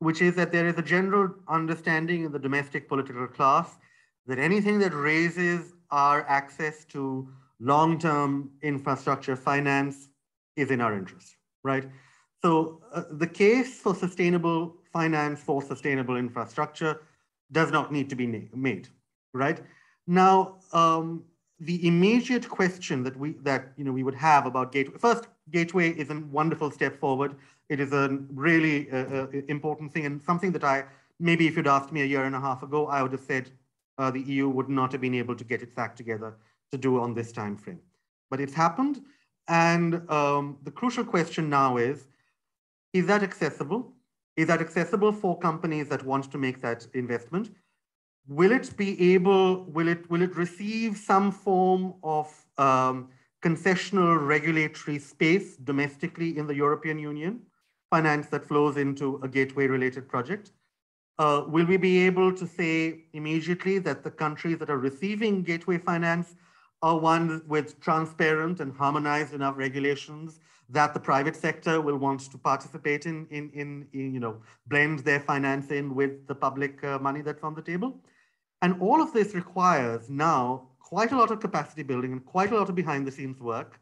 which is that there is a general understanding in the domestic political class that anything that raises our access to long-term infrastructure finance is in our interest, right? So uh, the case for sustainable finance for sustainable infrastructure does not need to be made, right? Now, um, the immediate question that we that you know we would have about gateway first gateway is a wonderful step forward. It is a really uh, uh, important thing and something that i maybe if you'd asked me a year and a half ago i would have said uh, the eu would not have been able to get its act together to do on this time frame. But it's happened and um, the crucial question now is is that accessible? Is that accessible for companies that want to make that investment? Will it be able, will it, will it receive some form of um, concessional regulatory space domestically in the European Union, finance that flows into a gateway related project? Uh, will we be able to say immediately that the countries that are receiving gateway finance are ones with transparent and harmonized enough regulations that the private sector will want to participate in, in, in, in you know, blend their finance in with the public uh, money that's on the table. And all of this requires now quite a lot of capacity building and quite a lot of behind the scenes work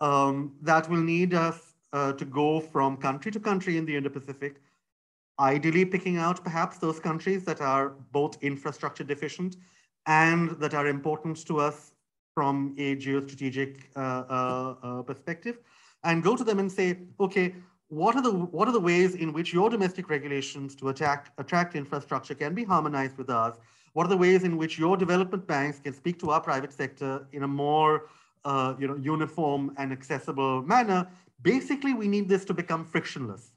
um, that will need us uh, to go from country to country in the Indo-Pacific, ideally picking out perhaps those countries that are both infrastructure deficient and that are important to us from a geostrategic uh, uh, uh perspective and go to them and say, okay, what are the what are the ways in which your domestic regulations to attack, attract infrastructure can be harmonized with ours? What are the ways in which your development banks can speak to our private sector in a more uh, you know, uniform and accessible manner? Basically, we need this to become frictionless,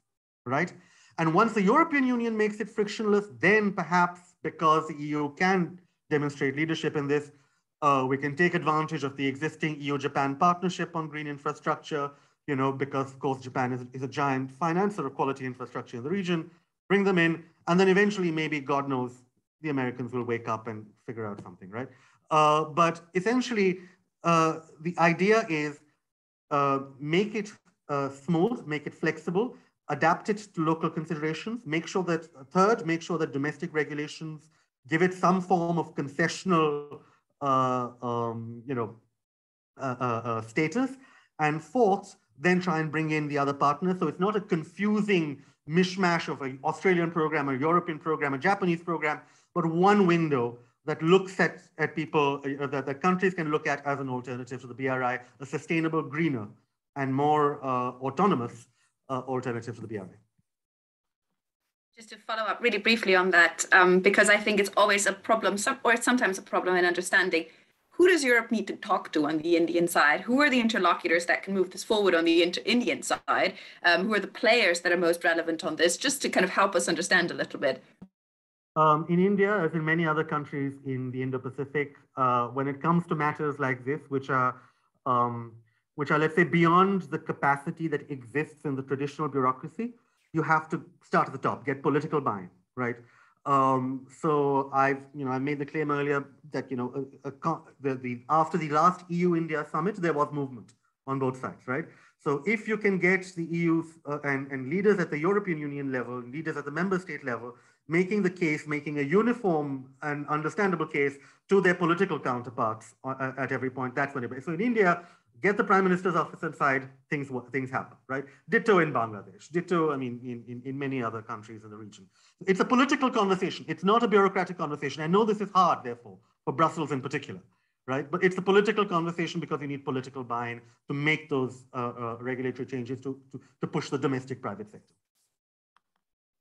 right? And once the European Union makes it frictionless, then perhaps because the EU can demonstrate leadership in this, uh, we can take advantage of the existing EU-Japan partnership on green infrastructure you know, because of course Japan is, is a giant financer of quality infrastructure in the region, bring them in, and then eventually maybe, God knows, the Americans will wake up and figure out something, right? Uh, but essentially, uh, the idea is uh, make it uh, smooth, make it flexible, adapt it to local considerations, make sure that, third, make sure that domestic regulations give it some form of concessional, uh, um, you know, uh, status. And fourth, then try and bring in the other partners. So it's not a confusing mishmash of an Australian program, a European program, a Japanese program, but one window that looks at, at people, uh, that, that countries can look at as an alternative to the BRI, a sustainable, greener, and more uh, autonomous uh, alternative to the BRI. Just to follow up really briefly on that, um, because I think it's always a problem, some, or sometimes a problem in understanding who does Europe need to talk to on the Indian side? Who are the interlocutors that can move this forward on the Indian side? Um, who are the players that are most relevant on this, just to kind of help us understand a little bit? Um, in India, as in many other countries in the Indo-Pacific, uh, when it comes to matters like this, which are um, which are, let's say, beyond the capacity that exists in the traditional bureaucracy, you have to start at the top, get political buy-in, right? Um, so I've, you know, I made the claim earlier that, you know, a, a, the, the, after the last EU-India summit, there was movement on both sides, right? So if you can get the EU uh, and, and leaders at the European Union level, leaders at the member state level, making the case, making a uniform and understandable case to their political counterparts at every point, that's when it, so in India, get the prime minister's office inside, things things happen, right? Ditto in Bangladesh, ditto, I mean, in, in, in many other countries in the region. It's a political conversation. It's not a bureaucratic conversation. I know this is hard, therefore, for Brussels in particular, right? But it's a political conversation because you need political buy-in to make those uh, uh, regulatory changes to, to, to push the domestic private sector.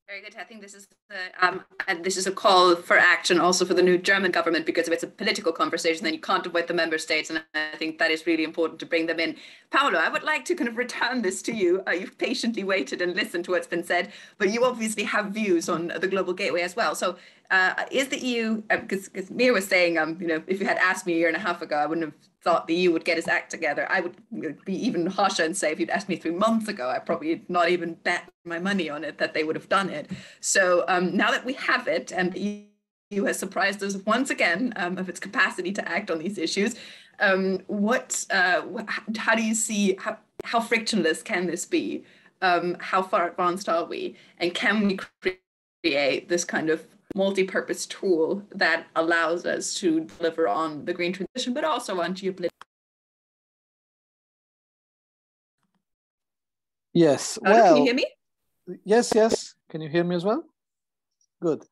Very good. I think this is the, um, and this is a call for action also for the new German government because if it's a political conversation, then you can't avoid the member states, and I think that is really important to bring them in. Paolo, I would like to kind of return this to you. Uh, you've patiently waited and listened to what's been said, but you obviously have views on the global gateway as well. So, uh, is the EU because uh, Mihir was saying, um, you know, if you had asked me a year and a half ago, I wouldn't have thought the EU would get its act together. I would be even harsher and say if you'd asked me three months ago, I probably not even bet my money on it that they would have done it. So um, now that we have it, and the EU has surprised us once again um, of its capacity to act on these issues. Um, what, uh, how do you see how, how frictionless can this be? Um, how far advanced are we? And can we create this kind of multi-purpose tool that allows us to deliver on the green transition, but also on geopolitical. Yes. Uh, well, can you hear me? Yes, yes. Can you hear me as well? Good.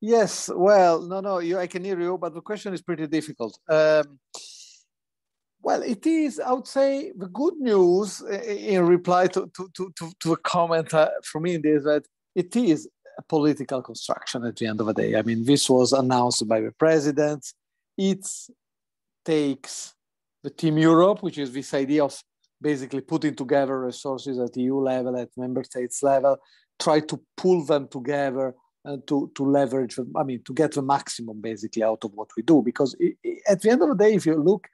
Yes. Well, no, no. You, I can hear you, but the question is pretty difficult. Um, well, it is. I would say the good news in reply to to to to, to a comment uh, from India is that it is a political construction at the end of the day. I mean, this was announced by the president. It takes the Team Europe, which is this idea of basically putting together resources at EU level, at member states level, try to pull them together and to, to leverage, them, I mean, to get the maximum basically out of what we do. Because at the end of the day, if you look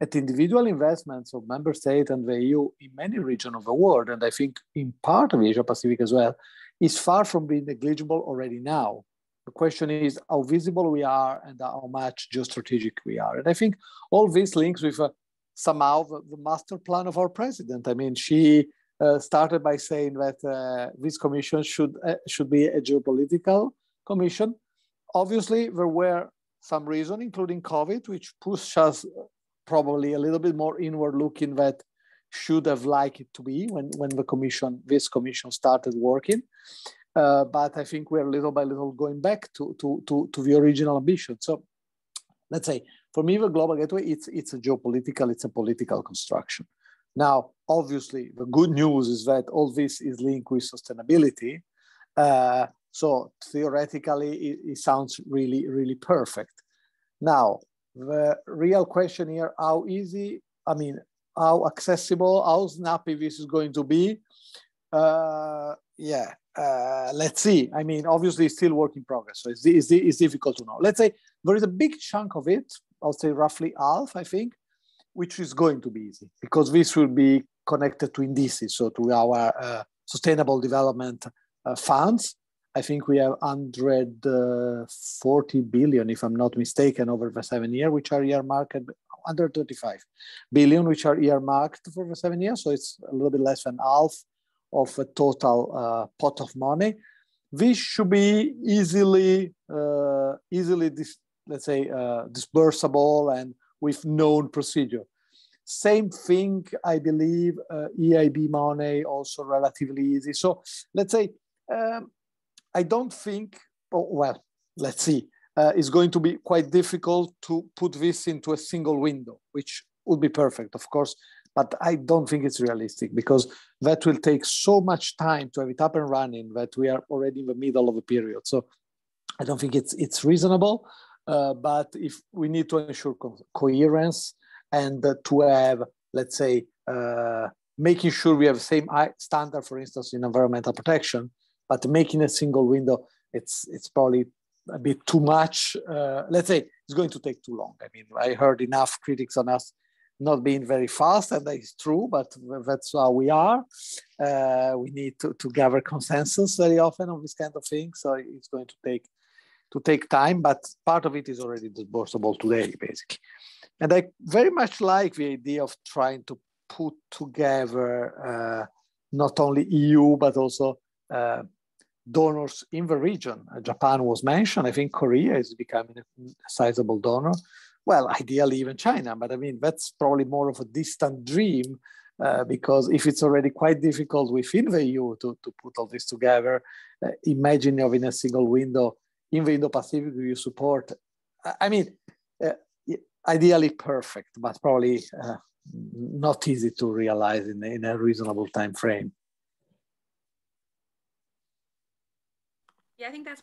at individual investments of member states and the EU in many regions of the world, and I think in part of Asia Pacific as well, is far from being negligible already now. The question is how visible we are and how much geostrategic we are. And I think all this links with uh, somehow the, the, master plan of our president. I mean, she uh, started by saying that uh, this commission should, uh, should be a geopolitical commission. Obviously, there were some reasons, including COVID, which pushed us probably a little bit more inward looking that should have liked it to be when, when the commission, this commission started working. Uh, but I think we're little by little going back to, to, to, to the original ambition. So let's say, for me, the global gateway, it's, it's a geopolitical, it's a political construction. Now, obviously, the good news is that all this is linked with sustainability. Uh, so theoretically, it, it sounds really, really perfect. Now, the real question here, how easy, I mean, how accessible, how snappy this is going to be. Uh, yeah, uh, let's see. I mean, obviously, it's still work in progress, so it's, it's, it's difficult to know. Let's say there is a big chunk of it, I'll say roughly half, I think, which is going to be easy because this will be connected to NDICI, so to our uh, sustainable development uh, funds. I think we have 140 billion, if I'm not mistaken, over the seven year, which are earmarked under 35 billion, which are earmarked for the seven years. So it's a little bit less than half of a total uh, pot of money. This should be easily, uh, easily, dis- let's say, uh, and with known procedure. Same thing, I believe, uh, EIB money also relatively easy. So let's say, um, I don't think, oh, well, let's see uh, is going to be quite difficult to put this into a single window, which would be perfect, of course. But I don't think it's realistic because that will take so much time to have it up and running that we are already in the middle of a period. So I don't think it's it's reasonable. Uh, but if we need to ensure co coherence and uh, to have, let's say, uh, making sure we have the same standard, for instance, in environmental protection, but making a single window, it's it's probably a bit too much. Uh, let's say it's going to take too long. I mean, I heard enough critics on us not being very fast, and that is true, but that's how we are. Uh, we need to, to gather consensus very often on this kind of thing. So it's going to take to take time, but part of it is already disbursable today, basically. And I very much like the idea of trying to put together uh, not only EU, but also uh, donors in the region. Japan was mentioned. I think Korea is becoming a sizable donor. Well, ideally even China, but I mean, that's probably more of a distant dream uh, because if it's already quite difficult within the EU to, to put all this together, uh, imagine having a single window in the Indo-Pacific you support. I mean, uh, ideally perfect, but probably uh, not easy to realize in, in a reasonable time frame. Yeah, I think that's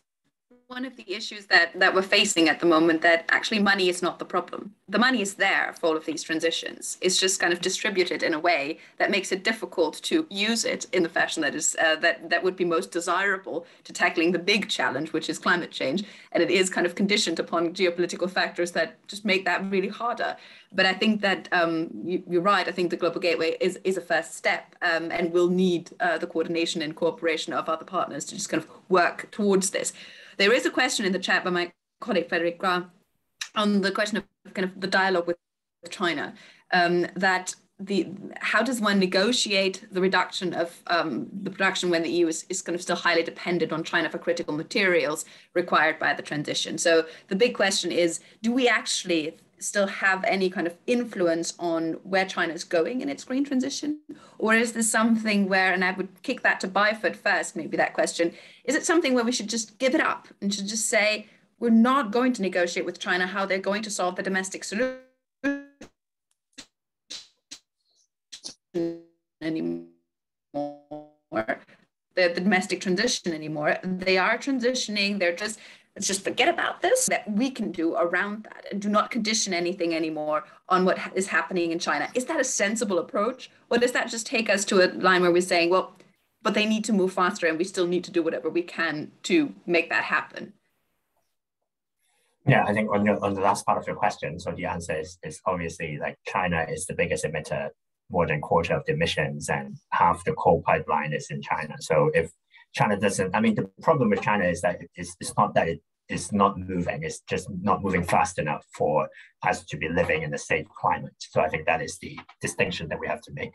one of the issues that that we're facing at the moment that actually money is not the problem. The money is there for all of these transitions. It's just kind of distributed in a way that makes it difficult to use it in the fashion that is uh, that that would be most desirable to tackling the big challenge which is climate change. And it is kind of conditioned upon geopolitical factors that just make that really harder but I think that um, you, are right. I think the Global Gateway is, is a first step um, and will need uh, the coordination and cooperation of other partners to just kind of work towards this. There is a question in the chat by my colleague Frederic Grare on the question of kind of the dialogue with China um, that the how does one negotiate the reduction of um, the production when the EU is, is kind of still highly dependent on China for critical materials required by the transition? So the big question is, do we actually still have any kind of influence on where China is going in its green transition? Or is this something where, and I would kick that to Byford first, maybe that question, is it something where we should just give it up and should just say, we're not going to negotiate with China how they're going to solve the domestic solution anymore, the, the domestic transition anymore. They are transitioning, they're just let's just forget about this that we can do around that and do not condition anything anymore on what is happening in China. Is that a sensible approach? Or does that just take us to a line where we're saying, well, but they need to move faster and we still need to do whatever we can to make that happen? Yeah, I think on, your, on the last part of your question, so the answer is, is obviously like China is the biggest emitter, more than quarter of the emissions, and half the coal pipeline is in China. So if China doesn't. I mean, the problem with China is that it's, it's not that it is not moving; it's just not moving fast enough for us to be living in a safe climate. So I think that is the distinction that we have to make.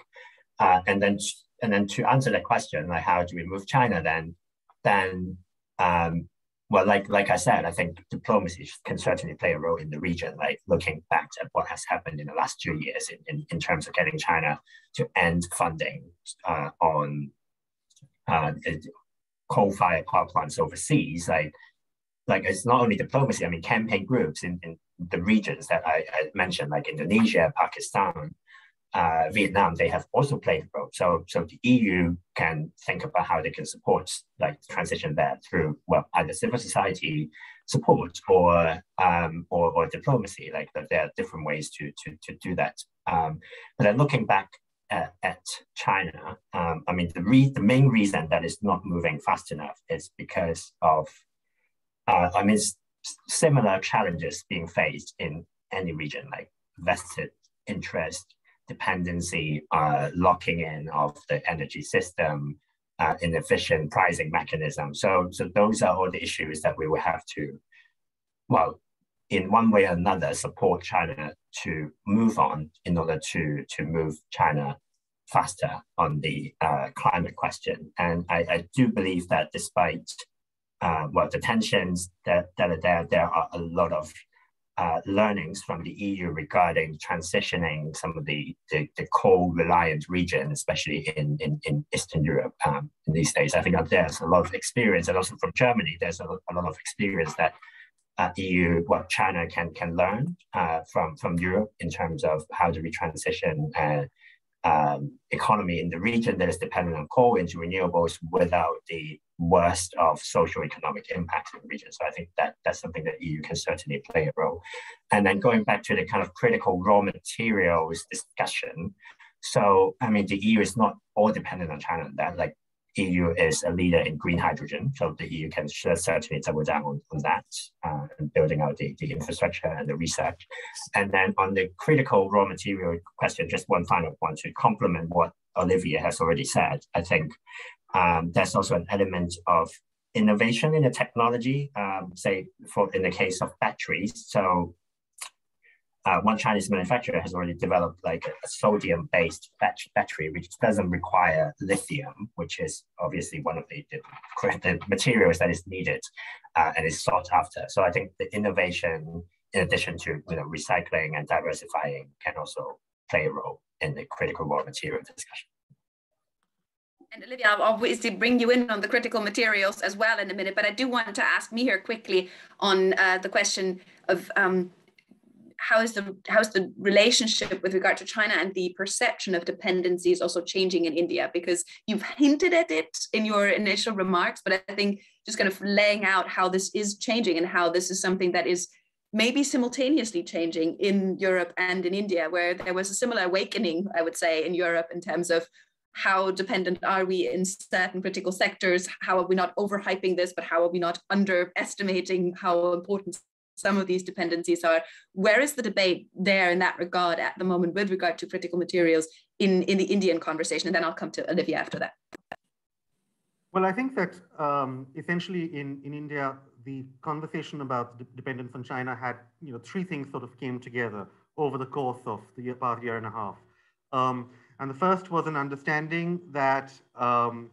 Uh, and then, and then to answer that question, like how do we move China? Then, then, um, well, like like I said, I think diplomacy can certainly play a role in the region. Like looking back at what has happened in the last two years in, in, in terms of getting China to end funding uh, on uh, coal-fired power plants overseas, like like it's not only diplomacy. I mean, campaign groups in, in the regions that I, I mentioned, like Indonesia, Pakistan, uh, Vietnam, they have also played a role. So, so the EU can think about how they can support like transition there through well either civil society support or um, or, or diplomacy. Like there are different ways to to to do that. Um, but then looking back at, at China, um, I mean, the, re- the main reason that it's not moving fast enough is because of, uh, I mean, similar challenges being faced in any region, like vested interest, dependency, uh, locking in of the energy system, uh, inefficient pricing mechanism. So, so those are all the issues that we will have to, well, in one way or another support China to move on in order to to move China faster on the uh, climate question. And I, I, do believe that despite uh, well the tensions that, that are there, there are a lot of uh, learnings from the EU regarding transitioning some of the, the, the coal-reliant region, especially in, in, in Eastern Europe um, in these days. I think there's a lot of experience, and also from Germany, there's a, a lot of experience that uh, EU, what China can can learn uh, from from Europe in terms of how do we transition uh, um, economy in the region that is dependent on coal into renewables without the worst of social economic impacts in the region. So I think that that's something that EU can certainly play a role. And then going back to the kind of critical raw materials discussion. So I mean, the EU is not all dependent on China. That like EU is a leader in green hydrogen, so the EU can certainly double down on, on that uh, and building out the, the infrastructure and the research. And then on the critical raw material question, just one final point to complement what Olivia has already said. I think um, there's also an element of innovation in the technology, um, say for in the case of batteries. So uh, one Chinese manufacturer has already developed like a sodium based battery, which doesn't require lithium, which is obviously one of the, the, the materials that is needed uh, and is sought after. So I think the innovation, in addition to you know, recycling and diversifying, can also play a role in the critical raw material discussion. And Olivia, I'll obviously bring you in on the critical materials as well in a minute, but I do want to ask Mihir quickly on uh, the question of um, how is the how's the relationship with regard to China and the perception of dependency is also changing in India? Because you've hinted at it in your initial remarks, but I think just kind of laying out how this is changing and how this is something that is maybe simultaneously changing in Europe and in India, where there was a similar awakening, I would say, in Europe in terms of how dependent are we in certain critical sectors? How are we not overhyping this, but how are we not underestimating how important some of these dependencies are. Where is the debate there in that regard at the moment with regard to critical materials in, in the Indian conversation? And then I'll come to Olivia after that. Well, I think that um, essentially in, in India, the conversation about dependence on China had, you know, three things sort of came together over the course of the year, past year and a half. Um, and the first was an understanding that um,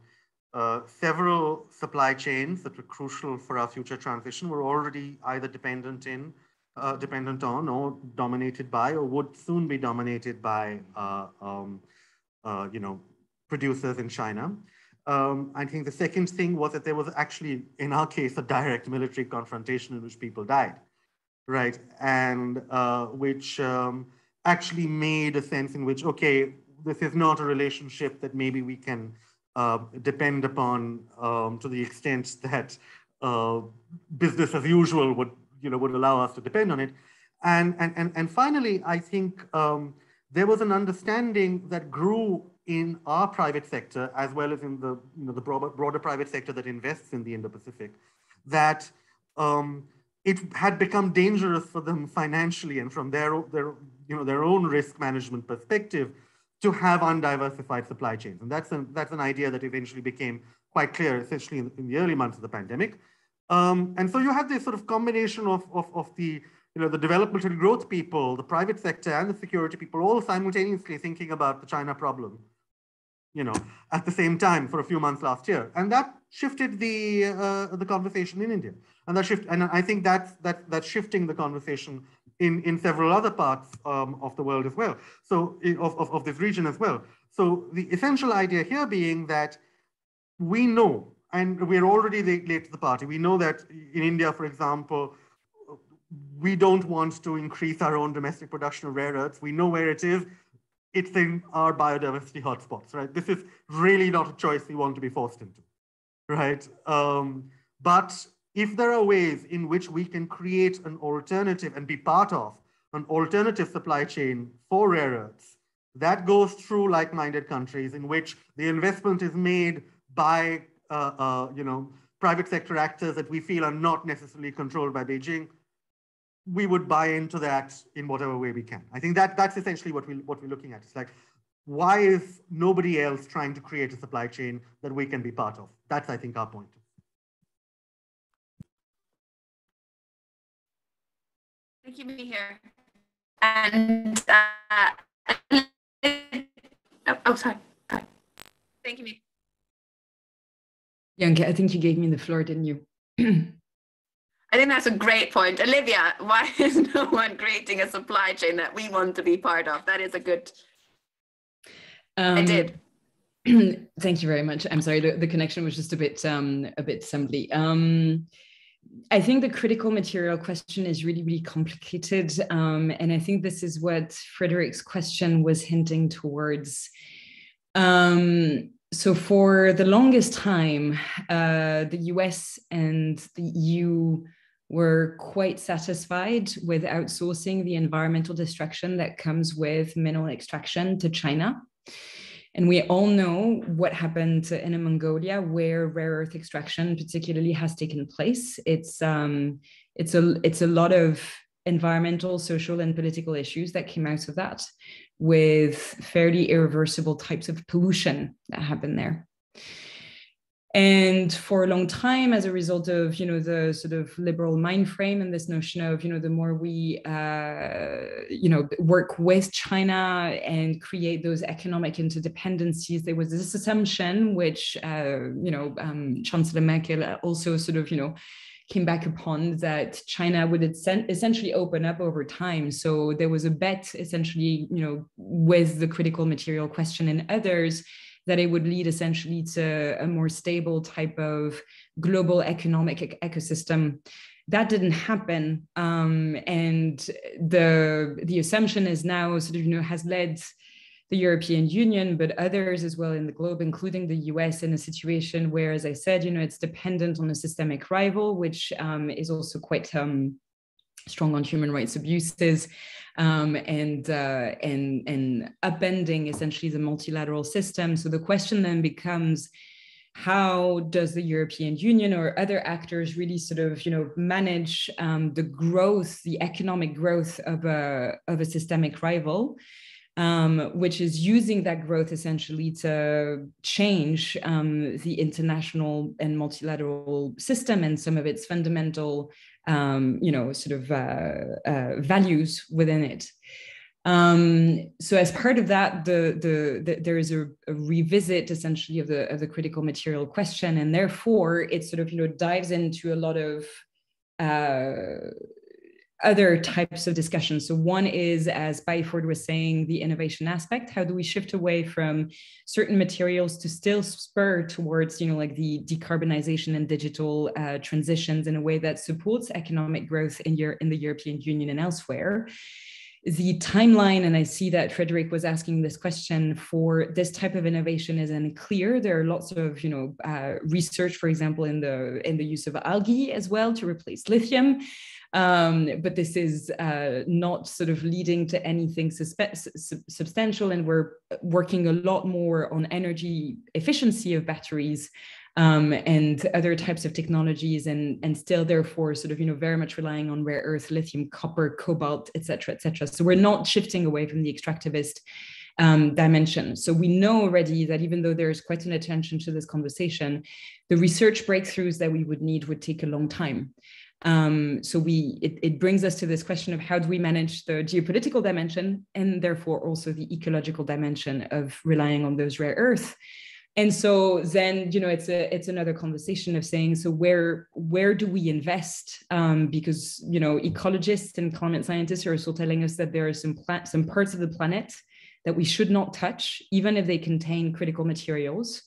uh, several supply chains that were crucial for our future transition were already either dependent in, uh, dependent on, or dominated by, or would soon be dominated by, uh, um, uh, you know, producers in China. Um, I think the second thing was that there was actually, in our case, a direct military confrontation in which people died, right? And uh, which um, actually made a sense in which, okay, this is not a relationship that maybe we can uh, depend upon um, to the extent that uh, business as usual would, you know, would allow us to depend on it. And, and, and, and finally, I think um, there was an understanding that grew in our private sector, as well as in the, you know, the broader, broader private sector that invests in the Indo-Pacific, that um, it had become dangerous for them financially and from their, their, you know, their own risk management perspective to have undiversified supply chains. And that's an, that's an idea that eventually became quite clear, essentially in, in the early months of the pandemic. Um, and so you have this sort of combination of, of, of the, you know, the development and growth people, the private sector and the security people all simultaneously thinking about the China problem, you know, at the same time for a few months last year. And that shifted the, uh, the conversation in India. And that shift, and I think that's, that, that's shifting the conversation in, in several other parts um, of the world as well. So of, of, of this region as well. So the essential idea here being that we know, and we're already late to the party, we know that in India, for example, we don't want to increase our own domestic production of rare earths. We know where it is. It's in our biodiversity hotspots, right? This is really not a choice we want to be forced into, right? Um, but if there are ways in which we can create an alternative and be part of an alternative supply chain for rare earths, that goes through like-minded countries in which the investment is made by uh, uh, you know private sector actors that we feel are not necessarily controlled by Beijing, we would buy into that in whatever way we can. I think that that's essentially what we what we're looking at. It's like, why is nobody else trying to create a supply chain that we can be part of? That's I think our point. Thank you, here. And uh, oh, oh, sorry. sorry. Thank you, me. I think you gave me the floor, didn't you? I think that's a great point. Olivia, why is no one creating a supply chain that we want to be part of? That is a good. Um, I did. thank you very much. I'm sorry, the, the connection was just a bit um, a bit assembly. Um, I think the critical material question is really, really complicated. Um, and I think this is what Frederic's question was hinting towards. Um, so, for the longest time, uh, the US and the EU were quite satisfied with outsourcing the environmental destruction that comes with mineral extraction to China. And we all know what happened in Mongolia, where rare earth extraction particularly has taken place. It's um, it's a it's a lot of environmental, social, and political issues that came out of that, with fairly irreversible types of pollution that happened there. And for a long time as a result of you know the sort of liberal mind frame and this notion of you know the more we uh, you know work with china and create those economic interdependencies there was this assumption which uh, you know um, chancellor merkel also sort of you know came back upon that china would essentially open up over time. So there was a bet essentially you know with the critical material question and others that it would lead essentially to a more stable type of global economic ecosystem. That didn't happen, um, and the the assumption is now sort of you know has led the European Union, but others as well in the globe, including the US, in a situation where, as I said, you know, it's dependent on a systemic rival, which um, is also quite um, strong on human rights abuses um, and uh, and and upending essentially the multilateral system. So the question then becomes how does the European Union or other actors really sort of you know manage um, the growth, the economic growth of a of a systemic rival? Um, which is using that growth essentially to change um, the international and multilateral system and some of its fundamental um, you know, sort of uh, uh, values within it. Um, so as part of that, the, the, the there is a, a, revisit essentially of the of the critical material question, and therefore it sort of you know dives into a lot of uh, other types of discussions. So one is, as Byford was saying, the innovation aspect. How do we shift away from certain materials to still spur towards, you know, like the decarbonization and digital uh, transitions in a way that supports economic growth in, your, in the European Union and elsewhere? the timeline, and I see that Frederic was asking this question for this type of innovation is unclear. There are lots of, you know, uh, research, for example, in the in the use of algae as well to replace lithium. Um, but this is uh, not sort of leading to anything substantial. And we're working a lot more on energy efficiency of batteries um, and other types of technologies and, and still therefore sort of, you know, very much relying on rare earth, lithium, copper, cobalt, et cetera, et cetera. So we're not shifting away from the extractivist um, dimension. So we know already that even though there is quite an attention to this conversation, the research breakthroughs that we would need would take a long time. Um, so we it, it brings us to this question of how do we manage the geopolitical dimension and therefore also the ecological dimension of relying on those rare earth. And so then you know it's a it's another conversation of saying so where where do we invest um, because you know ecologists and climate scientists are also telling us that there are some pla- some parts of the planet that we should not touch even if they contain critical materials.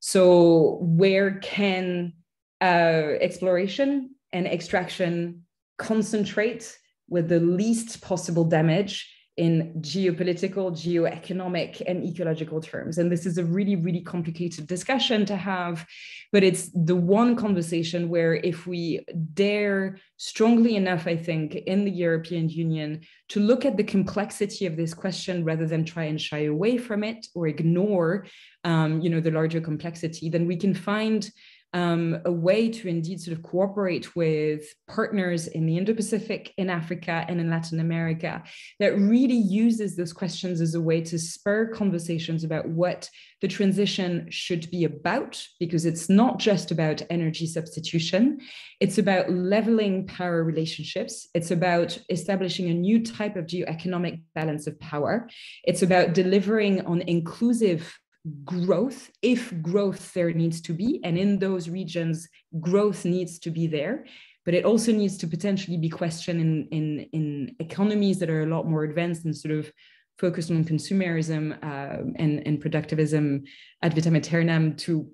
So where can uh, exploration and extraction concentrate with the least possible damage in geopolitical, geoeconomic, and ecological terms. And this is a really, really complicated discussion to have, but it's the one conversation where if we dare strongly enough, I think, in the European Union to look at the complexity of this question rather than try and shy away from it or ignore, um, you know, the larger complexity, then we can find um, a way to indeed sort of cooperate with partners in the Indo Pacific, in Africa, and in Latin America that really uses those questions as a way to spur conversations about what the transition should be about, because it's not just about energy substitution, it's about leveling power relationships, it's about establishing a new type of geoeconomic balance of power, it's about delivering on inclusive growth if growth there needs to be and in those regions growth needs to be there. But it also needs to potentially be questioned in, in, in economies that are a lot more advanced and sort of focused on consumerism uh, and, and productivism ad vitam aeternam to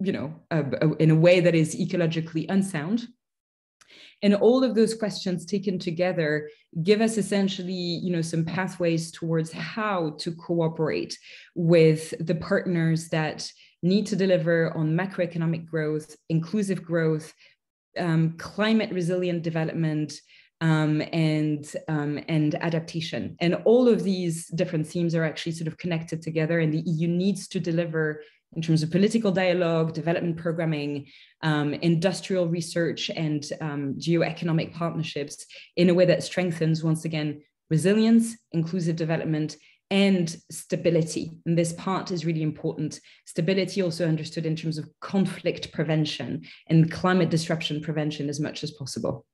you know uh, in a way that is ecologically unsound and all of those questions taken together give us essentially you know some pathways towards how to cooperate with the partners that need to deliver on macroeconomic growth inclusive growth um, climate resilient development um, and um, and adaptation. And all of these different themes are actually sort of connected together and the eu needs to deliver in terms of political dialogue, development programming, um, industrial research, and um, geoeconomic partnerships in a way that strengthens, once again, resilience, inclusive development, and stability. And this part is really important. Stability also understood in terms of conflict prevention and climate disruption prevention as much as possible.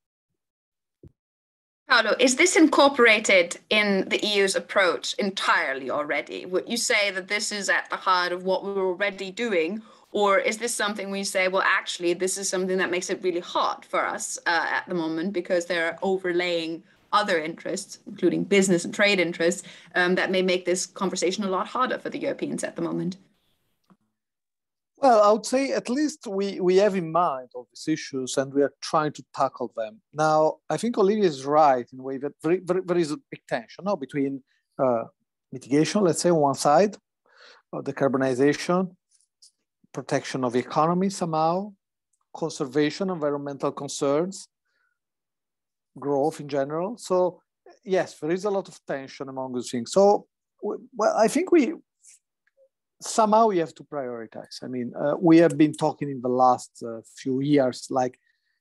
Paolo, is this incorporated in the EU's approach entirely already? Would you say that this is at the heart of what we're already doing? Or is this something we say, well, actually, this is something that makes it really hard for us uh, at the moment because they're overlaying other interests, including business and trade interests, um, that may make this conversation a lot harder for the Europeans at the moment? Well, I would say at least we, we have in mind all these issues and we are trying to tackle them. Now, I think Olivia is right in a way that there, there, there is a big tension no, between uh, mitigation, let's say, on one side, uh, decarbonization, protection of the economy somehow, conservation, environmental concerns, growth in general. So yes, there is a lot of tension among those things. So well, I think we somehow we have to prioritize. I mean, uh, we have been talking in the last uh, few years like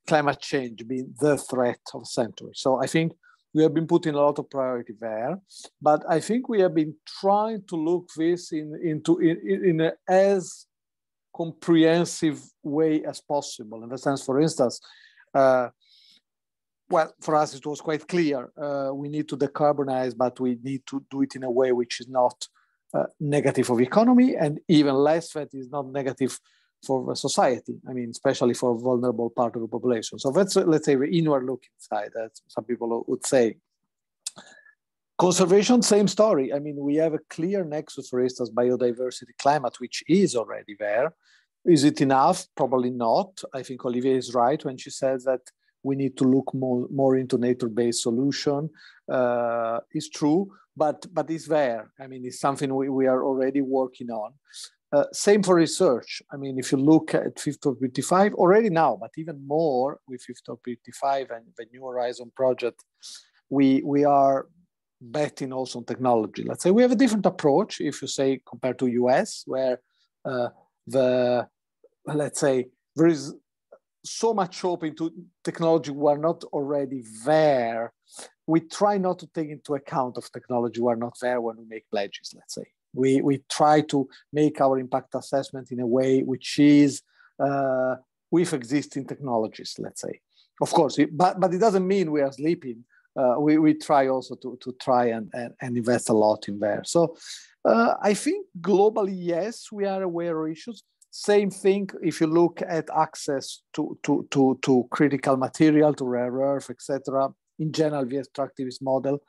climate change being the threat of century. So I think we have been putting a lot of priority there, but I think we have been trying to look this in into in, in a, as comprehensive way as possible. In the sense, for instance, uh, well, for us, it was quite clear. Uh, we need to decarbonize, but we need to do it in a way which is not uh, negative for economy, and even less that is not negative for society. I mean, especially for vulnerable part of the population. So that's, let's say, the inward looking side, as some people would say. Conservation, same story. I mean, we have a clear nexus, for instance, biodiversity, climate, which is already there. Is it enough? Probably not. I think Olivia is right when she says that we need to look more, more into nature-based solution. Uh, it's true, but but it's there. I mean, it's something we, we are already working on. Uh, same for research. I mean, if you look at Fit 55 already now, but even more with Fit 55 and the New Horizon project, we we are betting also on technology. Let's say we have a different approach. If you say compared to US, where uh, the let's say there is so much hope into technology we're not already there, we try not to take into account of technology we're not there when we make pledges, let's say. We, we try to make our impact assessment in a way which is uh, with existing technologies, let's say. Of course, it, but, but it doesn't mean we are sleeping. Uh, we, we try also to, to try and, and, and invest a lot in there. So uh, I think globally, yes, we are aware of issues. Same thing if you look at access to, to, to, to critical material, to rare earth, etc. In general, the extractivist model.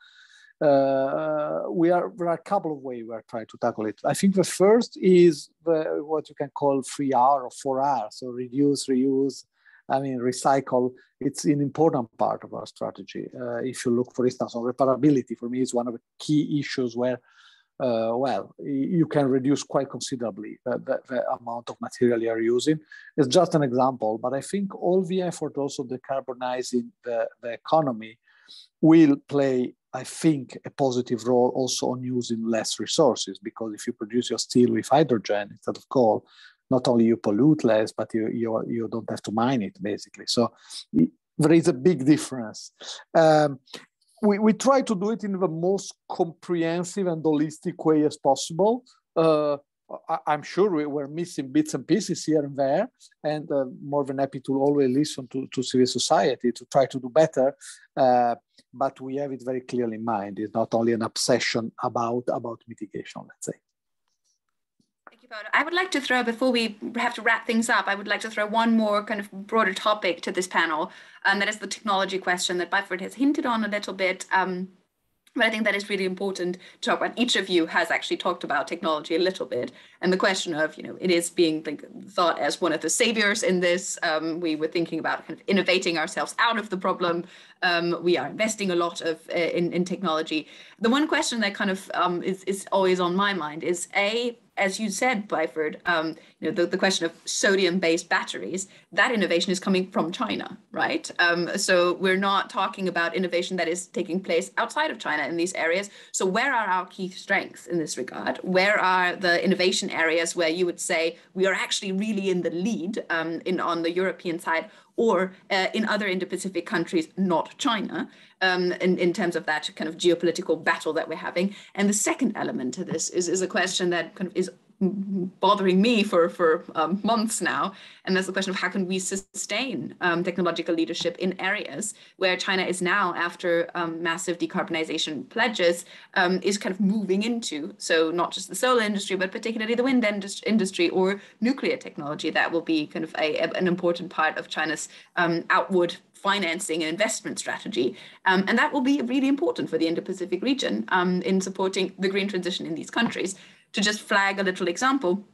Uh, we are there are a couple of ways we are trying to tackle it. I think the first is the, what you can call 3R or 4R, so reduce, reuse, I mean, recycle, it's an important part of our strategy. Uh, if you look, for instance, on reparability, for me, is one of the key issues where well, you can reduce quite considerably the, the, the, amount of material you're using. It's just an example, but I think all the effort also decarbonizing the, the economy will play, I think, a positive role also on using less resources because if you produce your steel with hydrogen instead of coal, not only you pollute less, but you, you, you don't have to mine it basically. So there is a big difference. Um, we, we try to do it in the most comprehensive and holistic way as possible. Uh, I, am sure we, we're missing bits and pieces here and there, and uh, more than happy to always listen to, to civil society to try to do better. Uh, but we have it very clearly in mind. It's not only an obsession about, about mitigation, let's say. I would like to throw, before we have to wrap things up, I would like to throw one more kind of broader topic to this panel, and that is the technology question that Byford has hinted on a little bit. Um, but I think that is really important to talk about. Each of you has actually talked about technology a little bit, and the question of, you know, it is being thought as one of the saviors in this. Um, we were thinking about kind of innovating ourselves out of the problem. Um, we are investing a lot of uh, in in technology. The one question that kind of um, is is always on my mind is a as you said, Byford, um, you know, the, the question of sodium-based batteries, that innovation is coming from China, right? Um, so we're not talking about innovation that is taking place outside of China in these areas. So where are our key strengths in this regard? Where are the innovation areas where you would say we are actually really in the lead um, in on the European side? Or uh, in other Indo-Pacific countries, not China, um, in, in terms of that kind of geopolitical battle that we're having. And the second element to this is, is a question that kind of is bothering me for for um, months now, and that's the question of how can we sustain um, technological leadership in areas where China is now, after um, massive decarbonization pledges, um, is kind of moving into. So not just the solar industry, but particularly the wind industry or nuclear technology that will be kind of a, an important part of China's um, outward financing and investment strategy. Um, and that will be really important for the Indo-Pacific region um, in supporting the green transition in these countries to just flag a little example,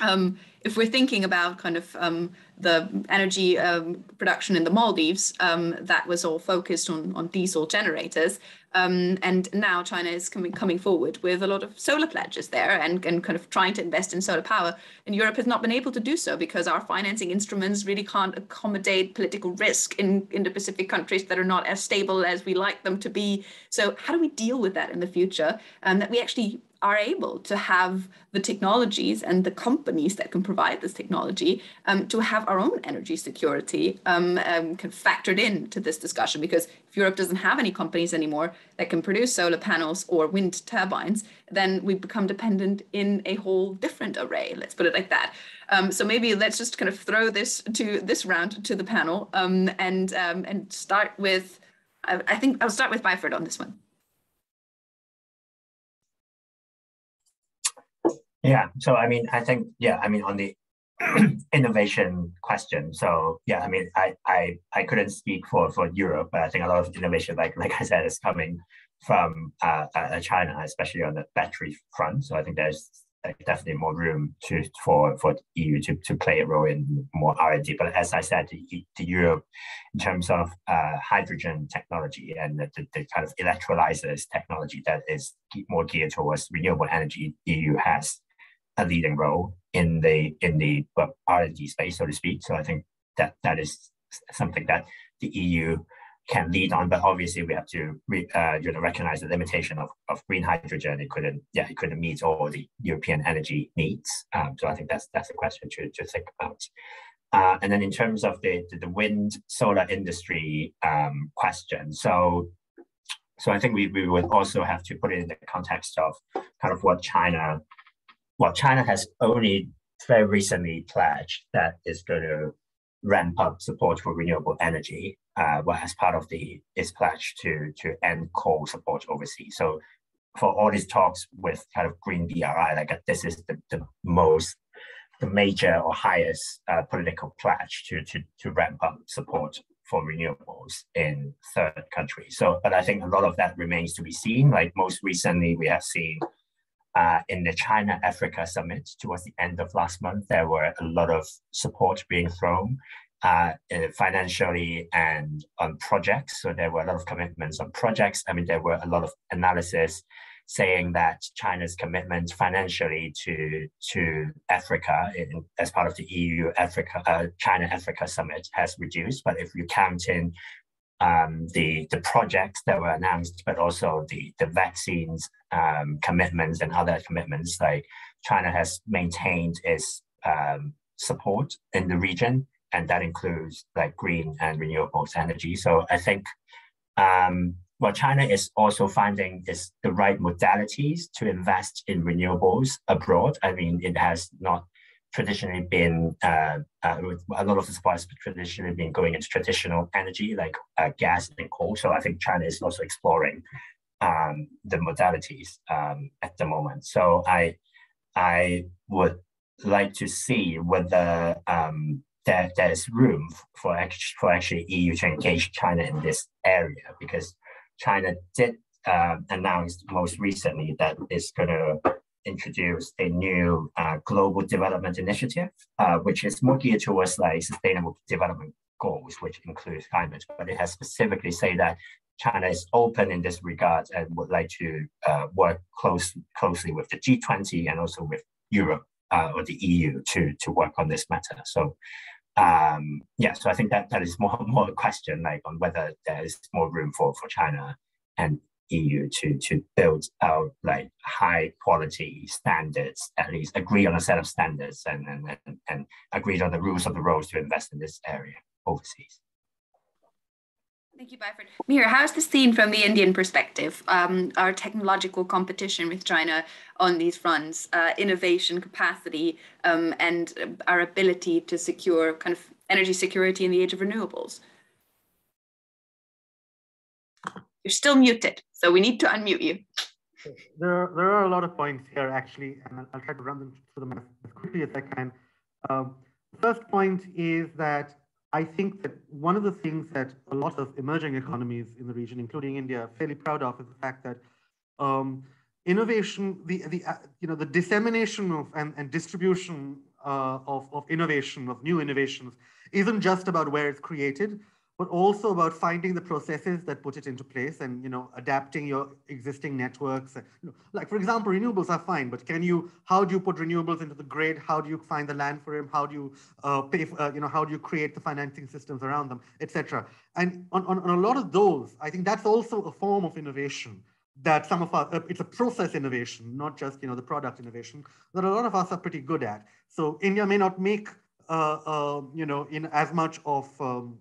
um, if we're thinking about kind of um, the energy um, production in the Maldives, um, that was all focused on, on diesel generators. Um, and now China is coming, coming forward with a lot of solar pledges there and, and kind of trying to invest in solar power. And Europe has not been able to do so because our financing instruments really can't accommodate political risk in, in the Pacific countries that are not as stable as we like them to be. So how do we deal with that in the future? And that we actually are able to have the technologies and the companies that can provide this technology um, to have our own energy security um, um, factored into this discussion. Because if Europe doesn't have any companies anymore that can produce solar panels or wind turbines, then we become dependent in a whole different array. Let's put it like that. Um, so maybe let's just kind of throw this to this round to the panel um, and um, and start with. I, I think I'll start with Byford on this one. Yeah. So I mean, I think yeah. I mean, on the innovation question. So yeah, I mean, I I I couldn't speak for for Europe, but I think a lot of innovation, like like I said, is coming from uh, uh, China, especially on the battery front. So I think there's definitely more room to for for EU to, to play a role in more R and D. But as I said, the, the Europe in terms of uh, hydrogen technology and the, the, the, kind of electrolyzers technology that is more geared towards renewable energy, EU has a leading role in the in the R&D space, so to speak. So I think that that is something that the EU can lead on, but obviously we have to re, uh, you know recognize the limitation of, of green hydrogen. It couldn't yeah it couldn't meet all the European energy needs. Um, so I think that's that's a question to, to think about. Uh, and then in terms of the the, the wind solar industry um, question, so so I think we, we would also have to put it in the context of kind of what China well, China has only very recently pledged that it's going to ramp up support for renewable energy, uh, well, as part of the its pledge to to end coal support overseas. So, for all these talks with kind of green BRI, like this is the, the most the major or highest uh, political pledge to, to to ramp up support for renewables in third countries. So, but I think a lot of that remains to be seen. Like most recently, we have seen uh, in the China Africa summit towards the end of last month, there were a lot of support being thrown uh, financially and on projects. So there were a lot of commitments on projects. I mean, there were a lot of analysis saying that China's commitment financially to to Africa in, as part of the EU Africa uh, China Africa summit has reduced. But if you count in um, the the projects that were announced, but also the the vaccines um, commitments and other commitments. Like China has maintained its um, support in the region, and that includes like green and renewables energy. So I think um, what China is also finding is the right modalities to invest in renewables abroad. I mean, it has not traditionally been uh, uh, a lot of the supplies traditionally been going into traditional energy like uh, gas and coal. So I think China is also exploring um, the modalities um, at the moment. So I I would like to see whether um, there, there's room for actually, for actually EU to engage China in this area because China did uh, announce most recently that it's going to introduce a new uh, global development initiative, uh, which is more geared towards like sustainable development goals, which includes climate, but it has specifically said that China is open in this regard and would like to uh, work close, closely with the G20 and also with Europe uh, or the EU to, to work on this matter. So um, yeah, so I think that that is more more a question like on whether there is more room for, for China and EU to to build out like high quality standards, at least agree on a set of standards and and, and, and agreed on the rules of the road to invest in this area. overseas. Thank you, Byford. Mihir, how's this seen from the Indian perspective? Um, our technological competition with China on these fronts, uh, innovation capacity, um, and our ability to secure kind of energy security in the age of renewables? You're still muted, so we need to unmute you. There, there are a lot of points here, actually, and I'll, I'll try to run them through them as quickly as I can. Um, first point is that I think that one of the things that a lot of emerging economies in the region, including India, are fairly proud of is the fact that um, innovation, the, the, uh, you know, the dissemination of and, and distribution uh, of, of innovation, of new innovations, isn't just about where it's created, but also about finding the processes that put it into place and you know adapting your existing networks. Like for example renewables are fine but can you how do you put renewables into the grid? How do you find the land for them how do you uh, pay for, uh, you know how do you create the financing systems around them etc and on, on, on, a lot of those i think that's also a form of innovation that some of us uh, it's a process innovation not just you know the product innovation that a lot of us are pretty good at. So india may not make uh, uh, you know in as much of um,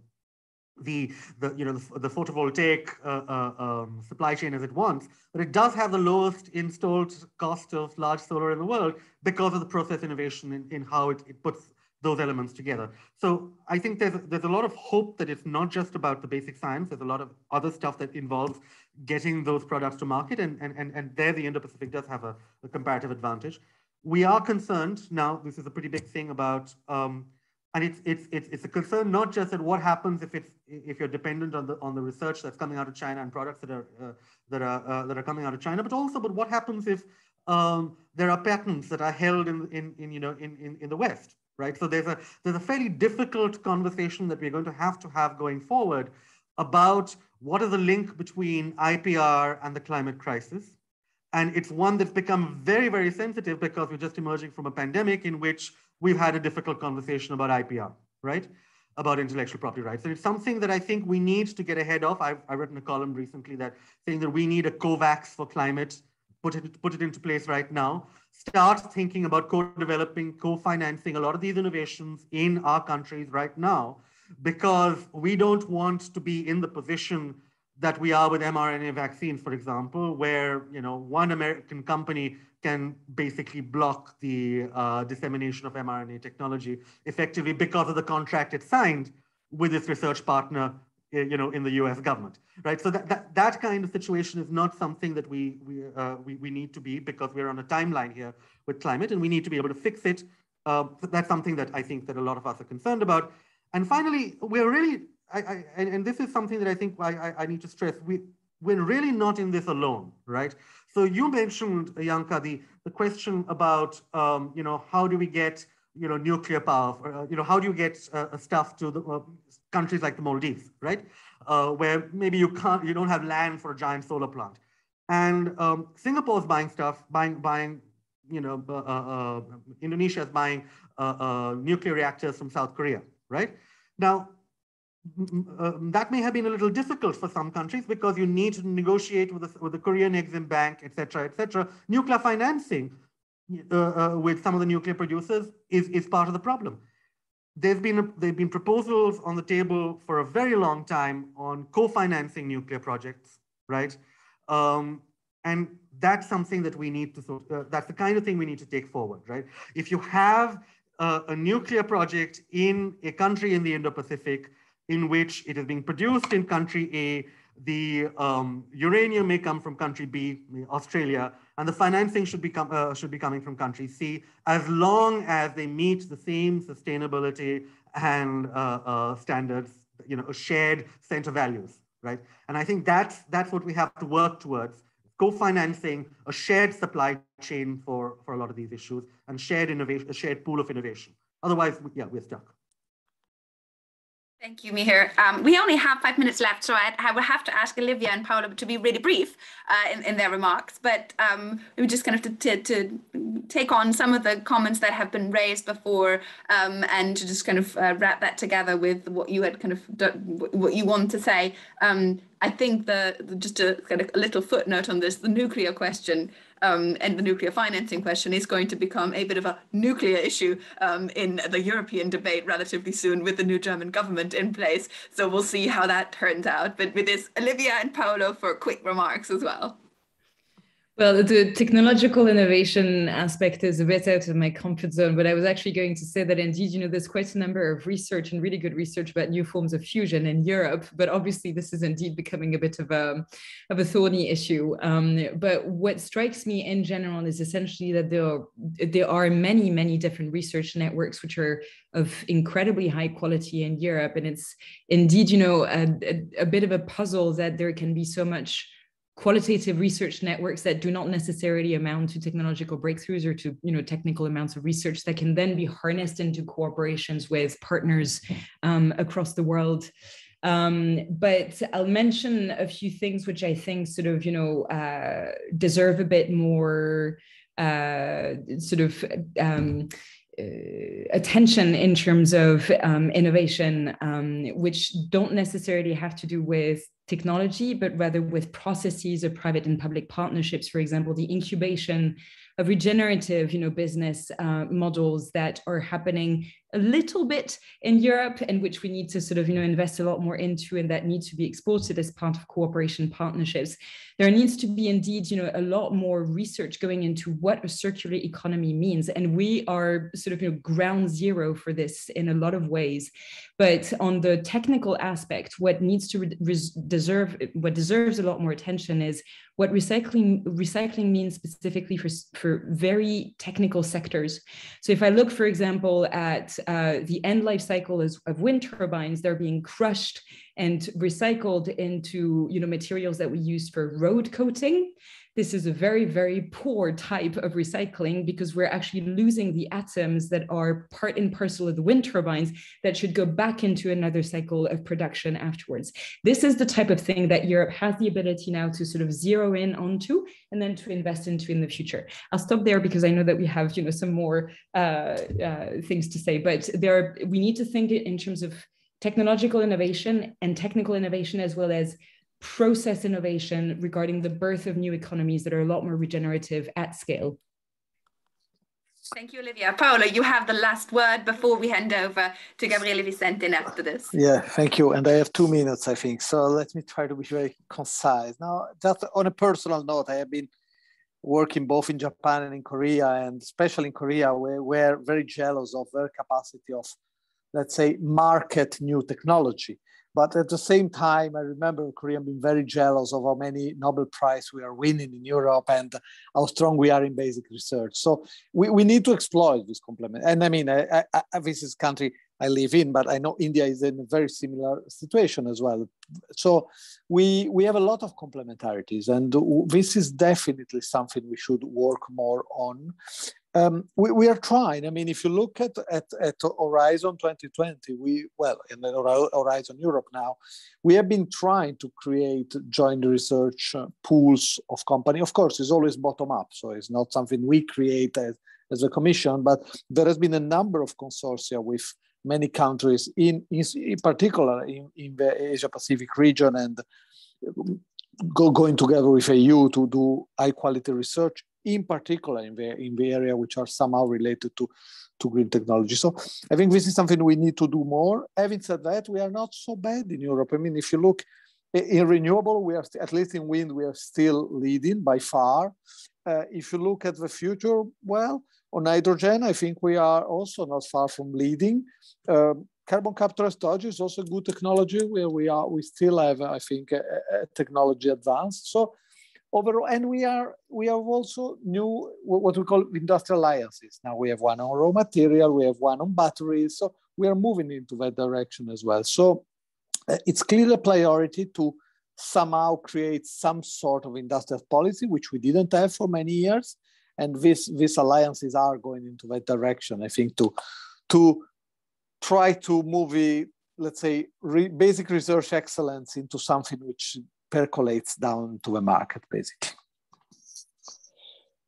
the, the you know the, the photovoltaic uh, uh, um, supply chain as it wants, but it does have the lowest installed cost of large solar in the world because of the process innovation in, in how it, it puts those elements together. So I think there's there's a lot of hope that it's not just about the basic science. There's a lot of other stuff that involves getting those products to market, and and and, and there the Indo-Pacific does have a, a comparative advantage. We are concerned now. This is a pretty big thing about. Um, and it's, it's, it's, it's a concern not just at what happens if, it's, if you're dependent on the, on the research that's coming out of China and products that are, uh, that, are, uh, that are coming out of China, but also but what happens if um, there are patents that are held in, in, in, you know, in, in, in the West, right? So there's a, there's a fairly difficult conversation that we're going to have to have going forward about what is the link between IPR and the climate crisis. And it's one that's become very, very sensitive because we're just emerging from a pandemic in which we've had a difficult conversation about IPR, right? About intellectual property rights. And it's something that I think we need to get ahead of. I've, I've written a column recently that saying that we need a COVAX for climate, put it, put it into place right now. Start thinking about co-developing, co-financing a lot of these innovations in our countries right now, because we don't want to be in the position that we are with mRNA vaccines, for example, where you know one American company can basically block the uh, dissemination of mRNA technology effectively because of the contract it signed with its research partner, you know, in the U.S. government, right? So that that, that kind of situation is not something that we we, uh, we we need to be because we're on a timeline here with climate, and we need to be able to fix it. Uh, that's something that I think that a lot of us are concerned about. And finally, we're really, I, I, and this is something that I think I, I, need to stress. We we're really not in this alone, right? So you mentioned, Janka, the, the question about, um, you know, how do we get, you know, nuclear power, uh, you know, how do you get uh, stuff to the uh, countries like the Maldives, right? Uh, where maybe you can't, you don't have land for a giant solar plant. And um, Singapore's buying stuff, buying, buying, you know, uh, uh, Indonesia is buying nuclear reactors from South Korea, right? Now, uh, that may have been a little difficult for some countries because you need to negotiate with the, with the Korean Exim Bank, et cetera, et cetera. Nuclear financing uh, uh, with some of the nuclear producers is, is part of the problem. There's been, a, there've been proposals on the table for a very long time on co-financing nuclear projects, right? Um, and that's something that we need to, uh, that's the kind of thing we need to take forward, right? If you have a nuclear project in a country in the Indo-Pacific, in which it is being produced in country A, the um, uranium may come from country B, Australia, and the financing should be, com uh, should be coming from country C, as long as they meet the same sustainability and uh, uh, standards, you know, a shared center values, right? And I think that's, that's what we have to work towards, co-financing a shared supply chain for, for a lot of these issues and shared innovation, a shared pool of innovation. Otherwise, yeah, we're stuck. Thank you, Mihir. Um, we only have five minutes left, so I, I will have to ask Olivia and Paolo to be really brief uh, in, in, their remarks. But um, we just kind of to, to, to, take on some of the comments that have been raised before um, and to just kind of uh, wrap that together with what you had kind of what you want to say. Um, I think the just a kind of a little footnote on this, the nuclear question um, and the nuclear financing question is going to become a bit of a nuclear issue um, in the European debate relatively soon with the new German government in place. So we'll see how that turns out. But with this, Olivia and Paolo for quick remarks as well. Well, the technological innovation aspect is a bit out of my comfort zone, but I was actually going to say that indeed, you know, there's quite a number of research and really good research about new forms of fusion in Europe. But obviously, this is indeed becoming a bit of a of a thorny issue. Um, but what strikes me in general is essentially that there are, there are many, many different research networks which are of incredibly high quality in Europe, and it's indeed, you know, a, a, a bit of a puzzle that there can be so much qualitative research networks that do not necessarily amount to technological breakthroughs or to you know technical amounts of research that can then be harnessed into cooperations with partners um, across the world. Um, but I'll mention a few things which I think sort of you know uh, deserve a bit more uh, sort of um, uh, attention in terms of um, innovation, um, which don't necessarily have to do with technology, but rather with processes of private and public partnerships. For example, the incubation of regenerative you know business uh, models that are happening a little bit in Europe and which we need to sort of you know invest a lot more into and that needs to be exported as part of cooperation partnerships there needs to be indeed you know a lot more research going into what a circular economy means and we are sort of you know ground zero for this in a lot of ways but on the technical aspect what needs to deserve what deserves a lot more attention is what recycling recycling means specifically for, for very technical sectors. So if I look, for example, at uh, the end life cycle of wind turbines, they're being crushed and recycled into you know materials that we use for road coating this is a very, very poor type of recycling because we're actually losing the atoms that are part and parcel of the wind turbines that should go back into another cycle of production afterwards. This is the type of thing that Europe has the ability now to sort of zero in onto and then to invest into in the future. I'll stop there because I know that we have, you know, some more uh, uh, things to say, but there are, we need to think in terms of technological innovation and technical innovation as well as process innovation regarding the birth of new economies that are a lot more regenerative at scale. Thank you, Olivia. Paolo, you have the last word before we hand over to Gabriele Visentin after this. Yeah, thank you. And I have two minutes, I think. So let me try to be very concise. Now, just on a personal note, I have been working both in Japan and in Korea, and especially in Korea, where we're very jealous of their capacity of, let's say, market new technology. But at the same time, I remember Korea being very jealous of how many Nobel Prize we are winning in Europe and how strong we are in basic research. So we, we need to exploit this complement. And I mean, I, I, this is country I live in, but I know India is in a very similar situation as well. So we we have a lot of complementarities, and this is definitely something we should work more on. Um, we, we, are trying. I mean, if you look at, at, at Horizon 2020, we, well, in Horizon Europe now, we have been trying to create joint research uh, pools of company. Of course, it's always bottom up, so it's not something we create as, as a commission, but there has been a number of consortia with many countries, in, in, in particular in, in the Asia Pacific region, and go, going together with AU to do high quality research in particular in the in the area which are somehow related to to green technology. So I think this is something we need to do more. Having said that, we are not so bad in Europe. I mean, if you look in renewable, we are at least in wind, we are still leading by far. Uh, if you look at the future, well, on hydrogen, I think we are also not far from leading. Uh, carbon capture storage is also good technology where we are. We still have, I think, a, a technology advance. So overall, and we are we have also new what we call industrial alliances. Now we have one on raw material, we have one on batteries, so we are moving into that direction as well. So uh, it's clearly a priority to somehow create some sort of industrial policy, which we didn't have for many years, and this these alliances are going into that direction. I think to to try to move the let's say re basic research excellence into something which percolates down to the market, basically.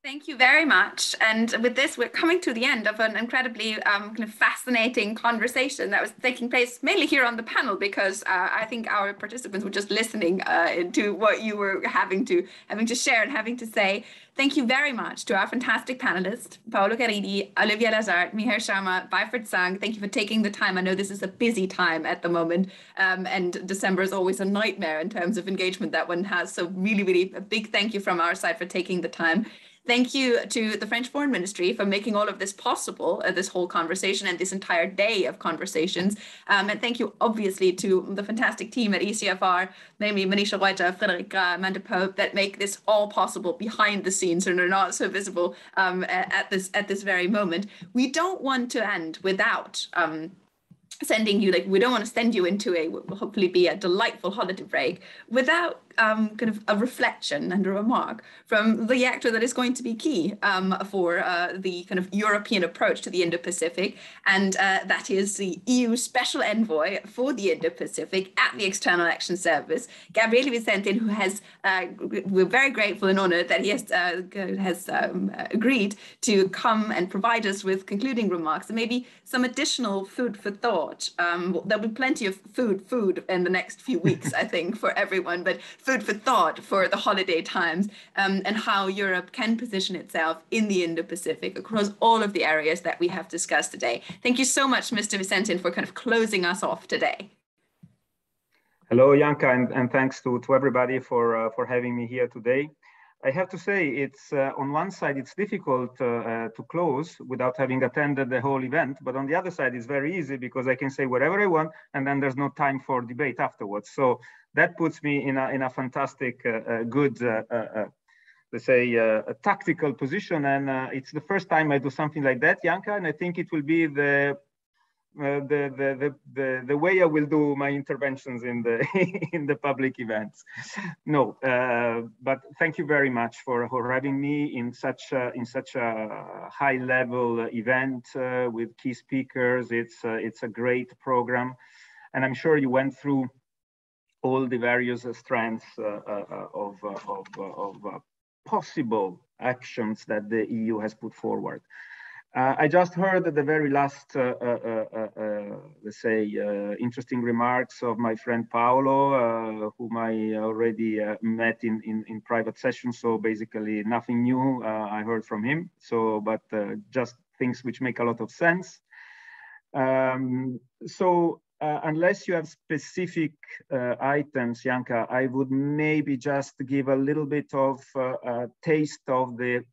Thank you very much. And with this, we're coming to the end of an incredibly um, kind of fascinating conversation that was taking place mainly here on the panel because uh, I think our participants were just listening uh, to what you were having to having to share and having to say. Thank you very much to our fantastic panelists, Paolo Caridi, Olivia Lazard, Mihir Sharma, Byford Tsang. Thank you for taking the time. I know this is a busy time at the moment, um, and December is always a nightmare in terms of engagement that one has. So really, really a big thank you from our side for taking the time. Thank you to the French Foreign Ministry for making all of this possible, uh, this whole conversation and this entire day of conversations. Um, and thank you, obviously, to the fantastic team at ECFR, namely Manisha Reuter, Amanda Pope, that make this all possible behind the scenes and are not so visible um, at this at this very moment. We don't want to end without um, sending you like we don't want to send you into a will hopefully be a delightful holiday break without um, kind of a reflection and a remark from the actor that is going to be key um, for uh, the kind of European approach to the Indo-Pacific, and uh, that is the EU Special Envoy for the Indo-Pacific at the External Action Service, Gabriele Visentin, who has uh, we're very grateful and honored that he has uh, has um, agreed to come and provide us with concluding remarks and maybe some additional food for thought. Um, there'll be plenty of food, food in the next few weeks, I think, for everyone, but food for thought for the holiday times um, and how Europe can position itself in the Indo-Pacific across all of the areas that we have discussed today. Thank you so much, Mr. Visentin, for kind of closing us off today. Hello, Janka, and, and thanks to, to everybody for, uh, for having me here today. I have to say, it's uh, on one side, it's difficult uh, uh, to close without having attended the whole event. But on the other side, it's very easy because I can say whatever I want, and then there's no time for debate afterwards. So that puts me in a, in a fantastic, uh, uh, good, uh, let's say, a tactical position. And it's the first time I do something like that, Janka, and I think it will be the Uh, the, the, the, the, way I will do my interventions in the, in the public events. No, uh, but thank you very much for, for having me in such a, in such a high level event uh, with key speakers. It's, uh, it's a great program. And I'm sure you went through all the various strands uh, of, of, of possible actions that the EU has put forward. Uh, I just heard the very last, uh, uh, uh, uh let's say, uh, interesting remarks of my friend Paolo, whom I already met in, in, in, private sessions. So basically nothing new I heard from him. So, but just things which make a lot of sense. Um, so unless you have specific items, Janka, I would maybe just give a little bit of a taste of the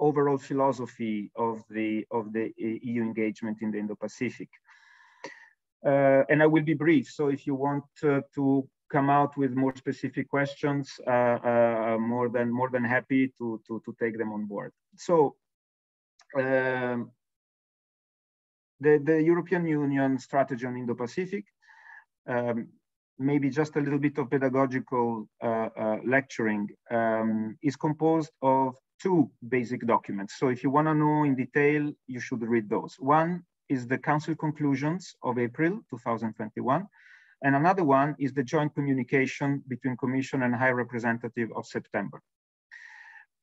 overall philosophy of the, of the EU engagement in the Indo-Pacific. Uh, and I will be brief. So if you want uh, to come out with more specific questions, uh, uh more than more than happy to, to, to take them on board. So um, the, the European Union strategy on Indo-Pacific, um, maybe just a little bit of pedagogical uh, uh, lecturing, um, is composed of two basic documents. So if you want to know in detail, you should read those. One is the Council conclusions of April 2021, and another one is the joint communication between Commission and High Representative of September.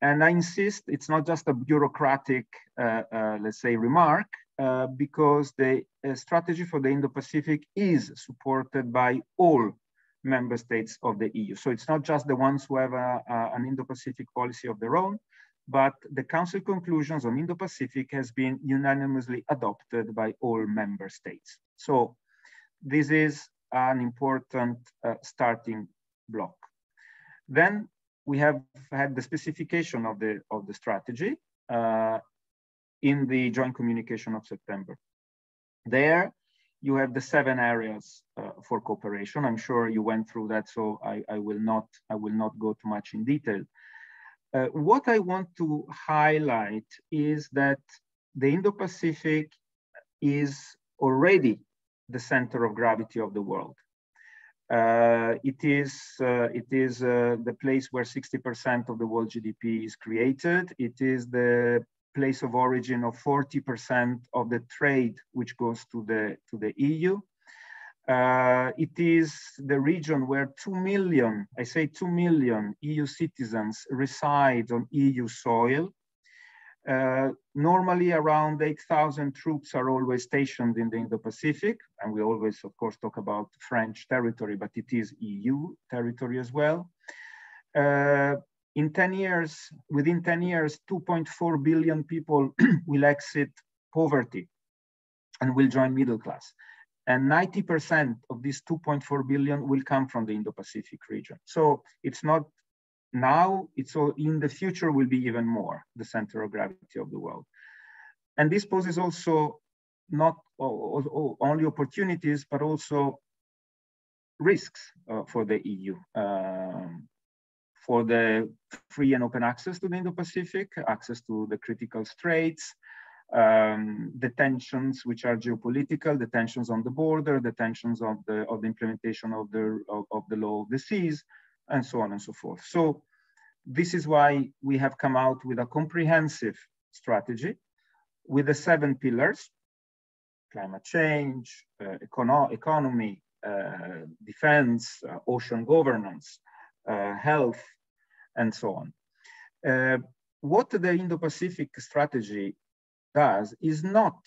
And I insist, it's not just a bureaucratic, uh, uh, let's say, remark, uh, because the uh, strategy for the Indo-Pacific is supported by all member states of the EU. So it's not just the ones who have a, a, an Indo-Pacific policy of their own, but the Council conclusions on Indo-Pacific has been unanimously adopted by all member states. So this is an important uh, starting block. Then we have had the specification of the, of the strategy uh, in the joint communication of September. There you have the seven areas uh, for cooperation. I'm sure you went through that, so I, I, will not I will not go too much in detail. Uh, what I want to highlight is that the Indo-Pacific is already the center of gravity of the world. Uh, it is, uh, it is uh, the place where 60% of the world GDP is created. It is the place of origin of 40% of the trade which goes to the, to the EU. Uh, it is the region where 2 million, I say 2 million EU citizens reside on EU soil. Uh, normally around 8,000 troops are always stationed in the Indo-Pacific, and we always, of course, talk about French territory, but it is EU territory as well. Uh, in 10 years, within 10 years, 2.4 billion people will exit poverty and will join middle class. And 90% of these 2.4 billion will come from the Indo-Pacific region. So it's not now, it's all in the future will be even more the center of gravity of the world. And this poses also not only opportunities, but also risks uh, for the EU. Um, for the free and open access to the Indo-Pacific, access to the critical straits, um, the tensions which are geopolitical, the tensions on the border, the tensions of the, of the implementation of the, of, of the law of the seas, and so on and so forth. So this is why we have come out with a comprehensive strategy with the seven pillars, climate change, uh, econo economy, uh, defense, uh, ocean governance, uh, health, and so on. Uh, what the Indo-Pacific strategy does is not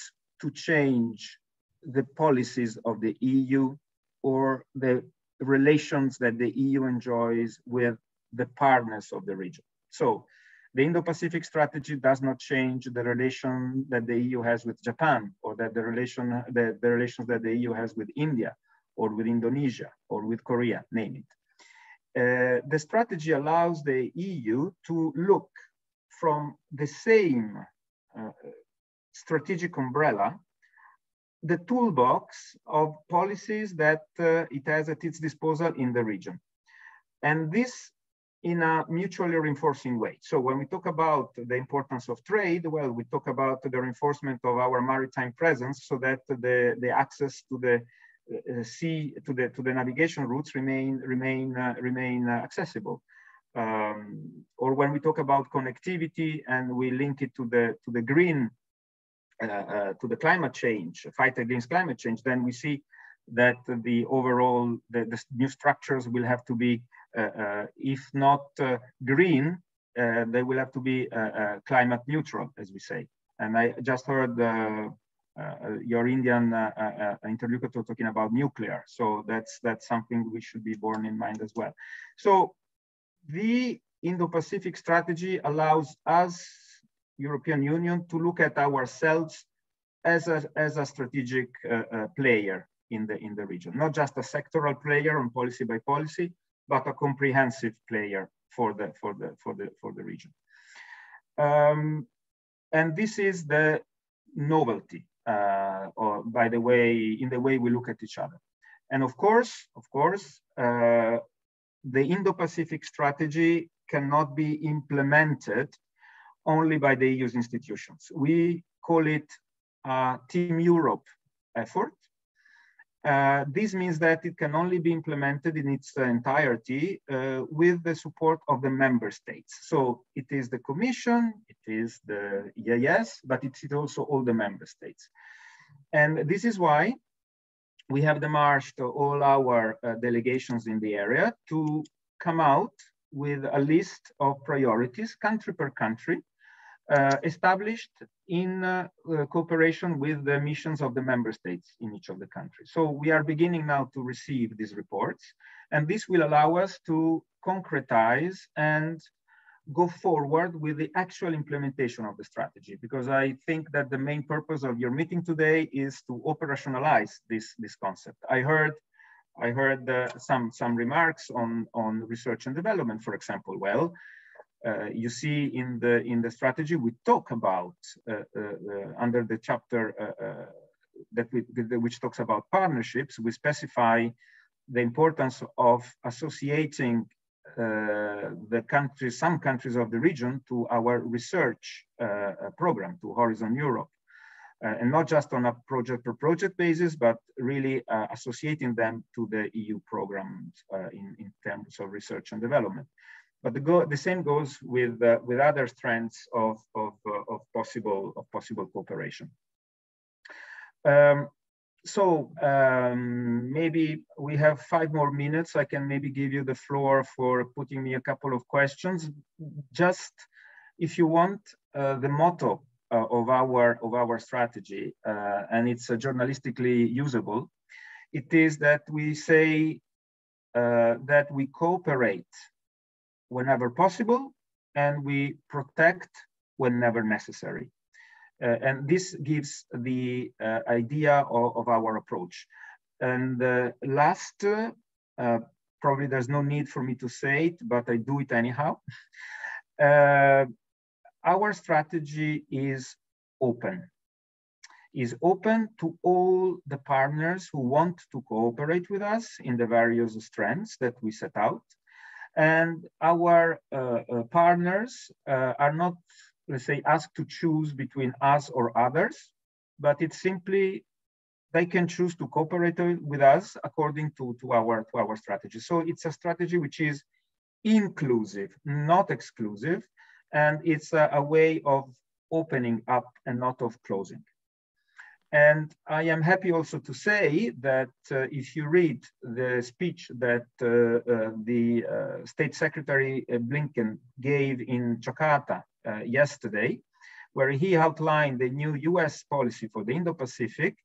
to change the policies of the EU or the relations that the EU enjoys with the partners of the region. So the Indo-Pacific strategy does not change the relation that the EU has with Japan or that the relation the, the relations that the EU has with India or with Indonesia or with Korea, name it. Uh, the strategy allows the EU to look from the same uh, strategic umbrella the toolbox of policies that uh, it has at its disposal in the region. And this in a mutually reinforcing way. So when we talk about the importance of trade, well, we talk about the reinforcement of our maritime presence so that the, the access to the sea, to the, to the navigation routes remain, remain, uh, remain uh, accessible. Um, or when we talk about connectivity and we link it to the, to the green, uh, uh, to the climate change, fight against climate change, then we see that the overall, the, the new structures will have to be uh, uh, if not uh, green, they will have to be climate neutral, as we say. And I just heard your Indian interlocutor talking about nuclear. So that's, that's something we should be borne in mind as well. So the Indo-Pacific strategy allows us, European Union, to look at ourselves as a, as a strategic uh, uh, player in the, in the region, not just a sectoral player on policy by policy, but a comprehensive player for the for the for the for the region. Um, and this is the novelty, uh, or by the way, in the way we look at each other. And of course, of course, uh, the Indo-Pacific strategy cannot be implemented only by the EU's institutions. We call it a Team Europe effort, uh, this means that it can only be implemented in its entirety uh, with the support of the member states. So it is the Commission, it is the EAS, but it's also all the member states. And this is why we have demarched all our uh, delegations in the area to come out with a list of priorities, country per country, uh, established in uh, uh, cooperation with the missions of the member states in each of the countries. So we are beginning now to receive these reports, and this will allow us to concretize and go forward with the actual implementation of the strategy because I think that the main purpose of your meeting today is to operationalize this, this concept. I heard I heard uh, some some remarks on on research and development, for example. Well, uh, you see in the in the strategy we talk about uh, uh, under the chapter that we, which talks about partnerships we specify the importance of associating uh, the countries, some countries of the region to our research uh, program, to Horizon Europe. Uh, and not just on a project per project basis, but really associating them to the EU programs in, in terms of research and development. But the, go, the same goes with, uh, with other strands of, of, uh, of, possible, of possible cooperation. Um, so um, maybe we have five more minutes. I can maybe give you the floor for putting me a couple of questions. Just if you want, uh, the motto uh, of our of our strategy, uh, and it's a journalistically usable. It is that we say that we cooperate whenever possible and we protect whenever necessary. Uh, and this gives the uh, idea of, of, our approach. And uh, last, probably there's no need for me to say it, but I do it anyhow. our strategy is open is open to all the partners who want to cooperate with us in the various strands that we set out. And our uh, uh, partners uh, are not let's say, asked to choose between us or others, but it's simply they can choose to cooperate with us according to, to, our, to our strategy. So it's a strategy which is inclusive, not exclusive, and it's a, a way of opening up and not of closing. And I am happy also to say that uh, if you read the speech that uh, uh, the uh, State Secretary uh, Blinken gave in Jakarta yesterday, where he outlined the new US policy for the Indo-Pacific,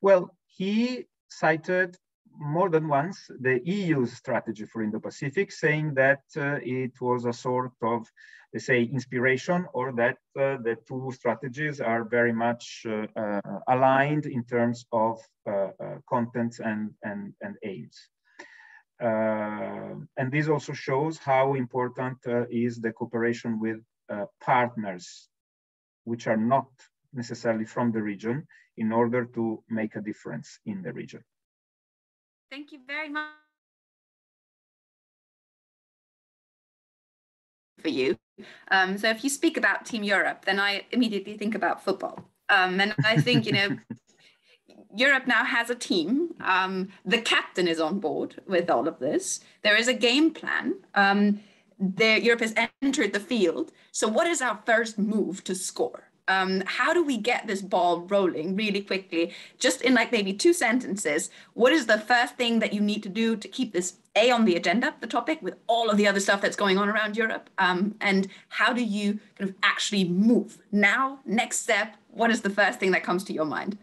well, he cited more than once the EU's strategy for Indo-Pacific, saying that uh, it was a sort of, let's say, inspiration, or that uh, the two strategies are very much uh, uh aligned in terms of uh, content and, and, and aims. and this also shows how important is the cooperation with uh, partners which are not necessarily from the region in order to make a difference in the region. Thank you very much. For you. Um, so if you speak about Team Europe, then I immediately think about football. Um, and I think, you know, Europe now has a team. Um, the captain is on board with all of this. There is a game plan. Um, the, Europe has entered the field. So, what is our first move to score? Um, how do we get this ball rolling really quickly? Just in like maybe two sentences, what is the first thing that you need to do to keep this A on the agenda, the topic, with all of the other stuff that's going on around Europe? Um, and how do you kind of actually move? Now, next step, what is the first thing that comes to your mind?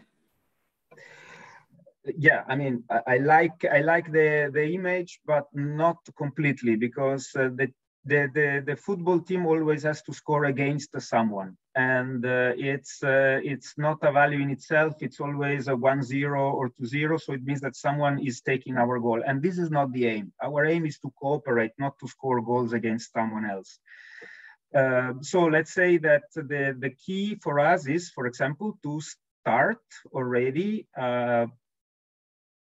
yeah i mean I, I, like i like the the image but not completely because uh, the the, the, the football team always has to score against someone and uh, it's uh, it's not a value in itself. It's always a 1-0 or 2-0 so it means that someone is taking our goal. And this is not the aim. Our aim is to cooperate not to score goals against someone else. Uh, so let's say that the the key for us is for example to start already uh,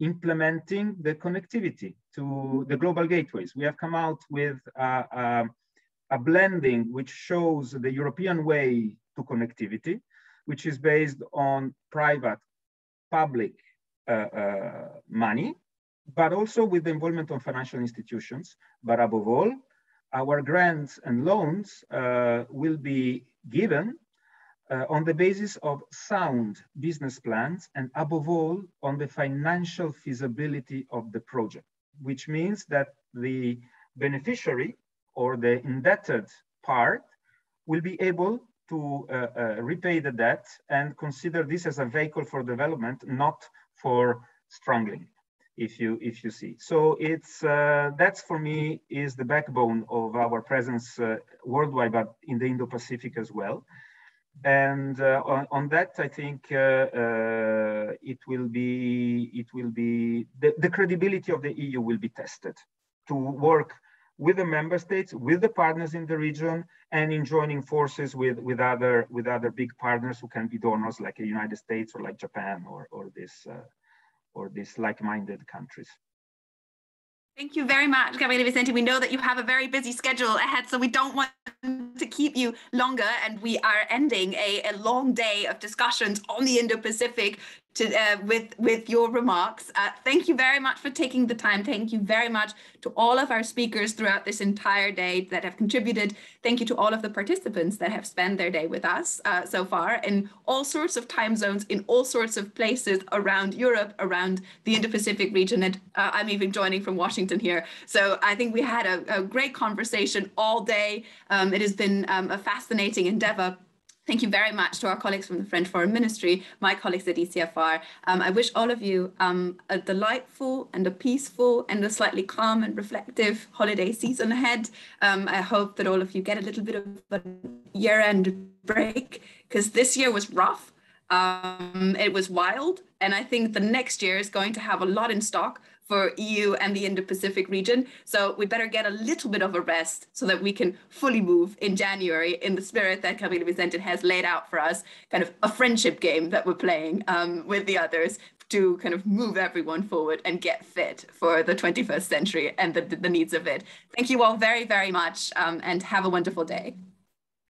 implementing the connectivity to the global gateways. We have come out with a, a, blending which shows the European way to connectivity, which is based on private, public uh, uh, money, but also with the involvement of financial institutions. But above all, our grants and loans uh, will be given uh, on the basis of sound business plans and above all on the financial feasibility of the project, which means that the beneficiary or the indebted part will be able to uh, uh, repay the debt and consider this as a vehicle for development, not for strangling, if you if you see. So it's uh, that's for me is the backbone of our presence uh, worldwide, but in the Indo-Pacific as well and uh, on, on, that i think uh, it will be it will be the, the, credibility of the eu will be tested to work with the member states with the partners in the region and in joining forces with with other with other big partners who can be donors like the united states or like japan or or this uh, or these like-minded countries Thank you very much, Gabriele Visentin. We know that you have a very busy schedule ahead, so we don't want to keep you longer. And we are ending a, a long day of discussions on the Indo-Pacific to, uh, with with your remarks. Uh, thank you very much for taking the time. Thank you very much to all of our speakers throughout this entire day that have contributed. Thank you to all of the participants that have spent their day with us uh, so far in all sorts of time zones, in all sorts of places around Europe, around the Indo-Pacific region. And uh, I'm even joining from Washington here. So I think we had a, a great conversation all day. Um, it has been um, a fascinating endeavor Thank you very much to our colleagues from the French Foreign Ministry, my colleagues at ECFR. Um, I wish all of you um, a delightful and a peaceful and a slightly calm and reflective holiday season ahead. Um, I hope that all of you get a little bit of a year-end break because this year was rough. Um, it was wild. And I think the next year is going to have a lot in stock for EU and the Indo-Pacific region. So we better get a little bit of a rest so that we can fully move in January in the spirit that Camilo Visentin has laid out for us, kind of a friendship game that we're playing um, with the others to kind of move everyone forward and get fit for the 21st century and the, the needs of it. Thank you all very, very much um, and have a wonderful day.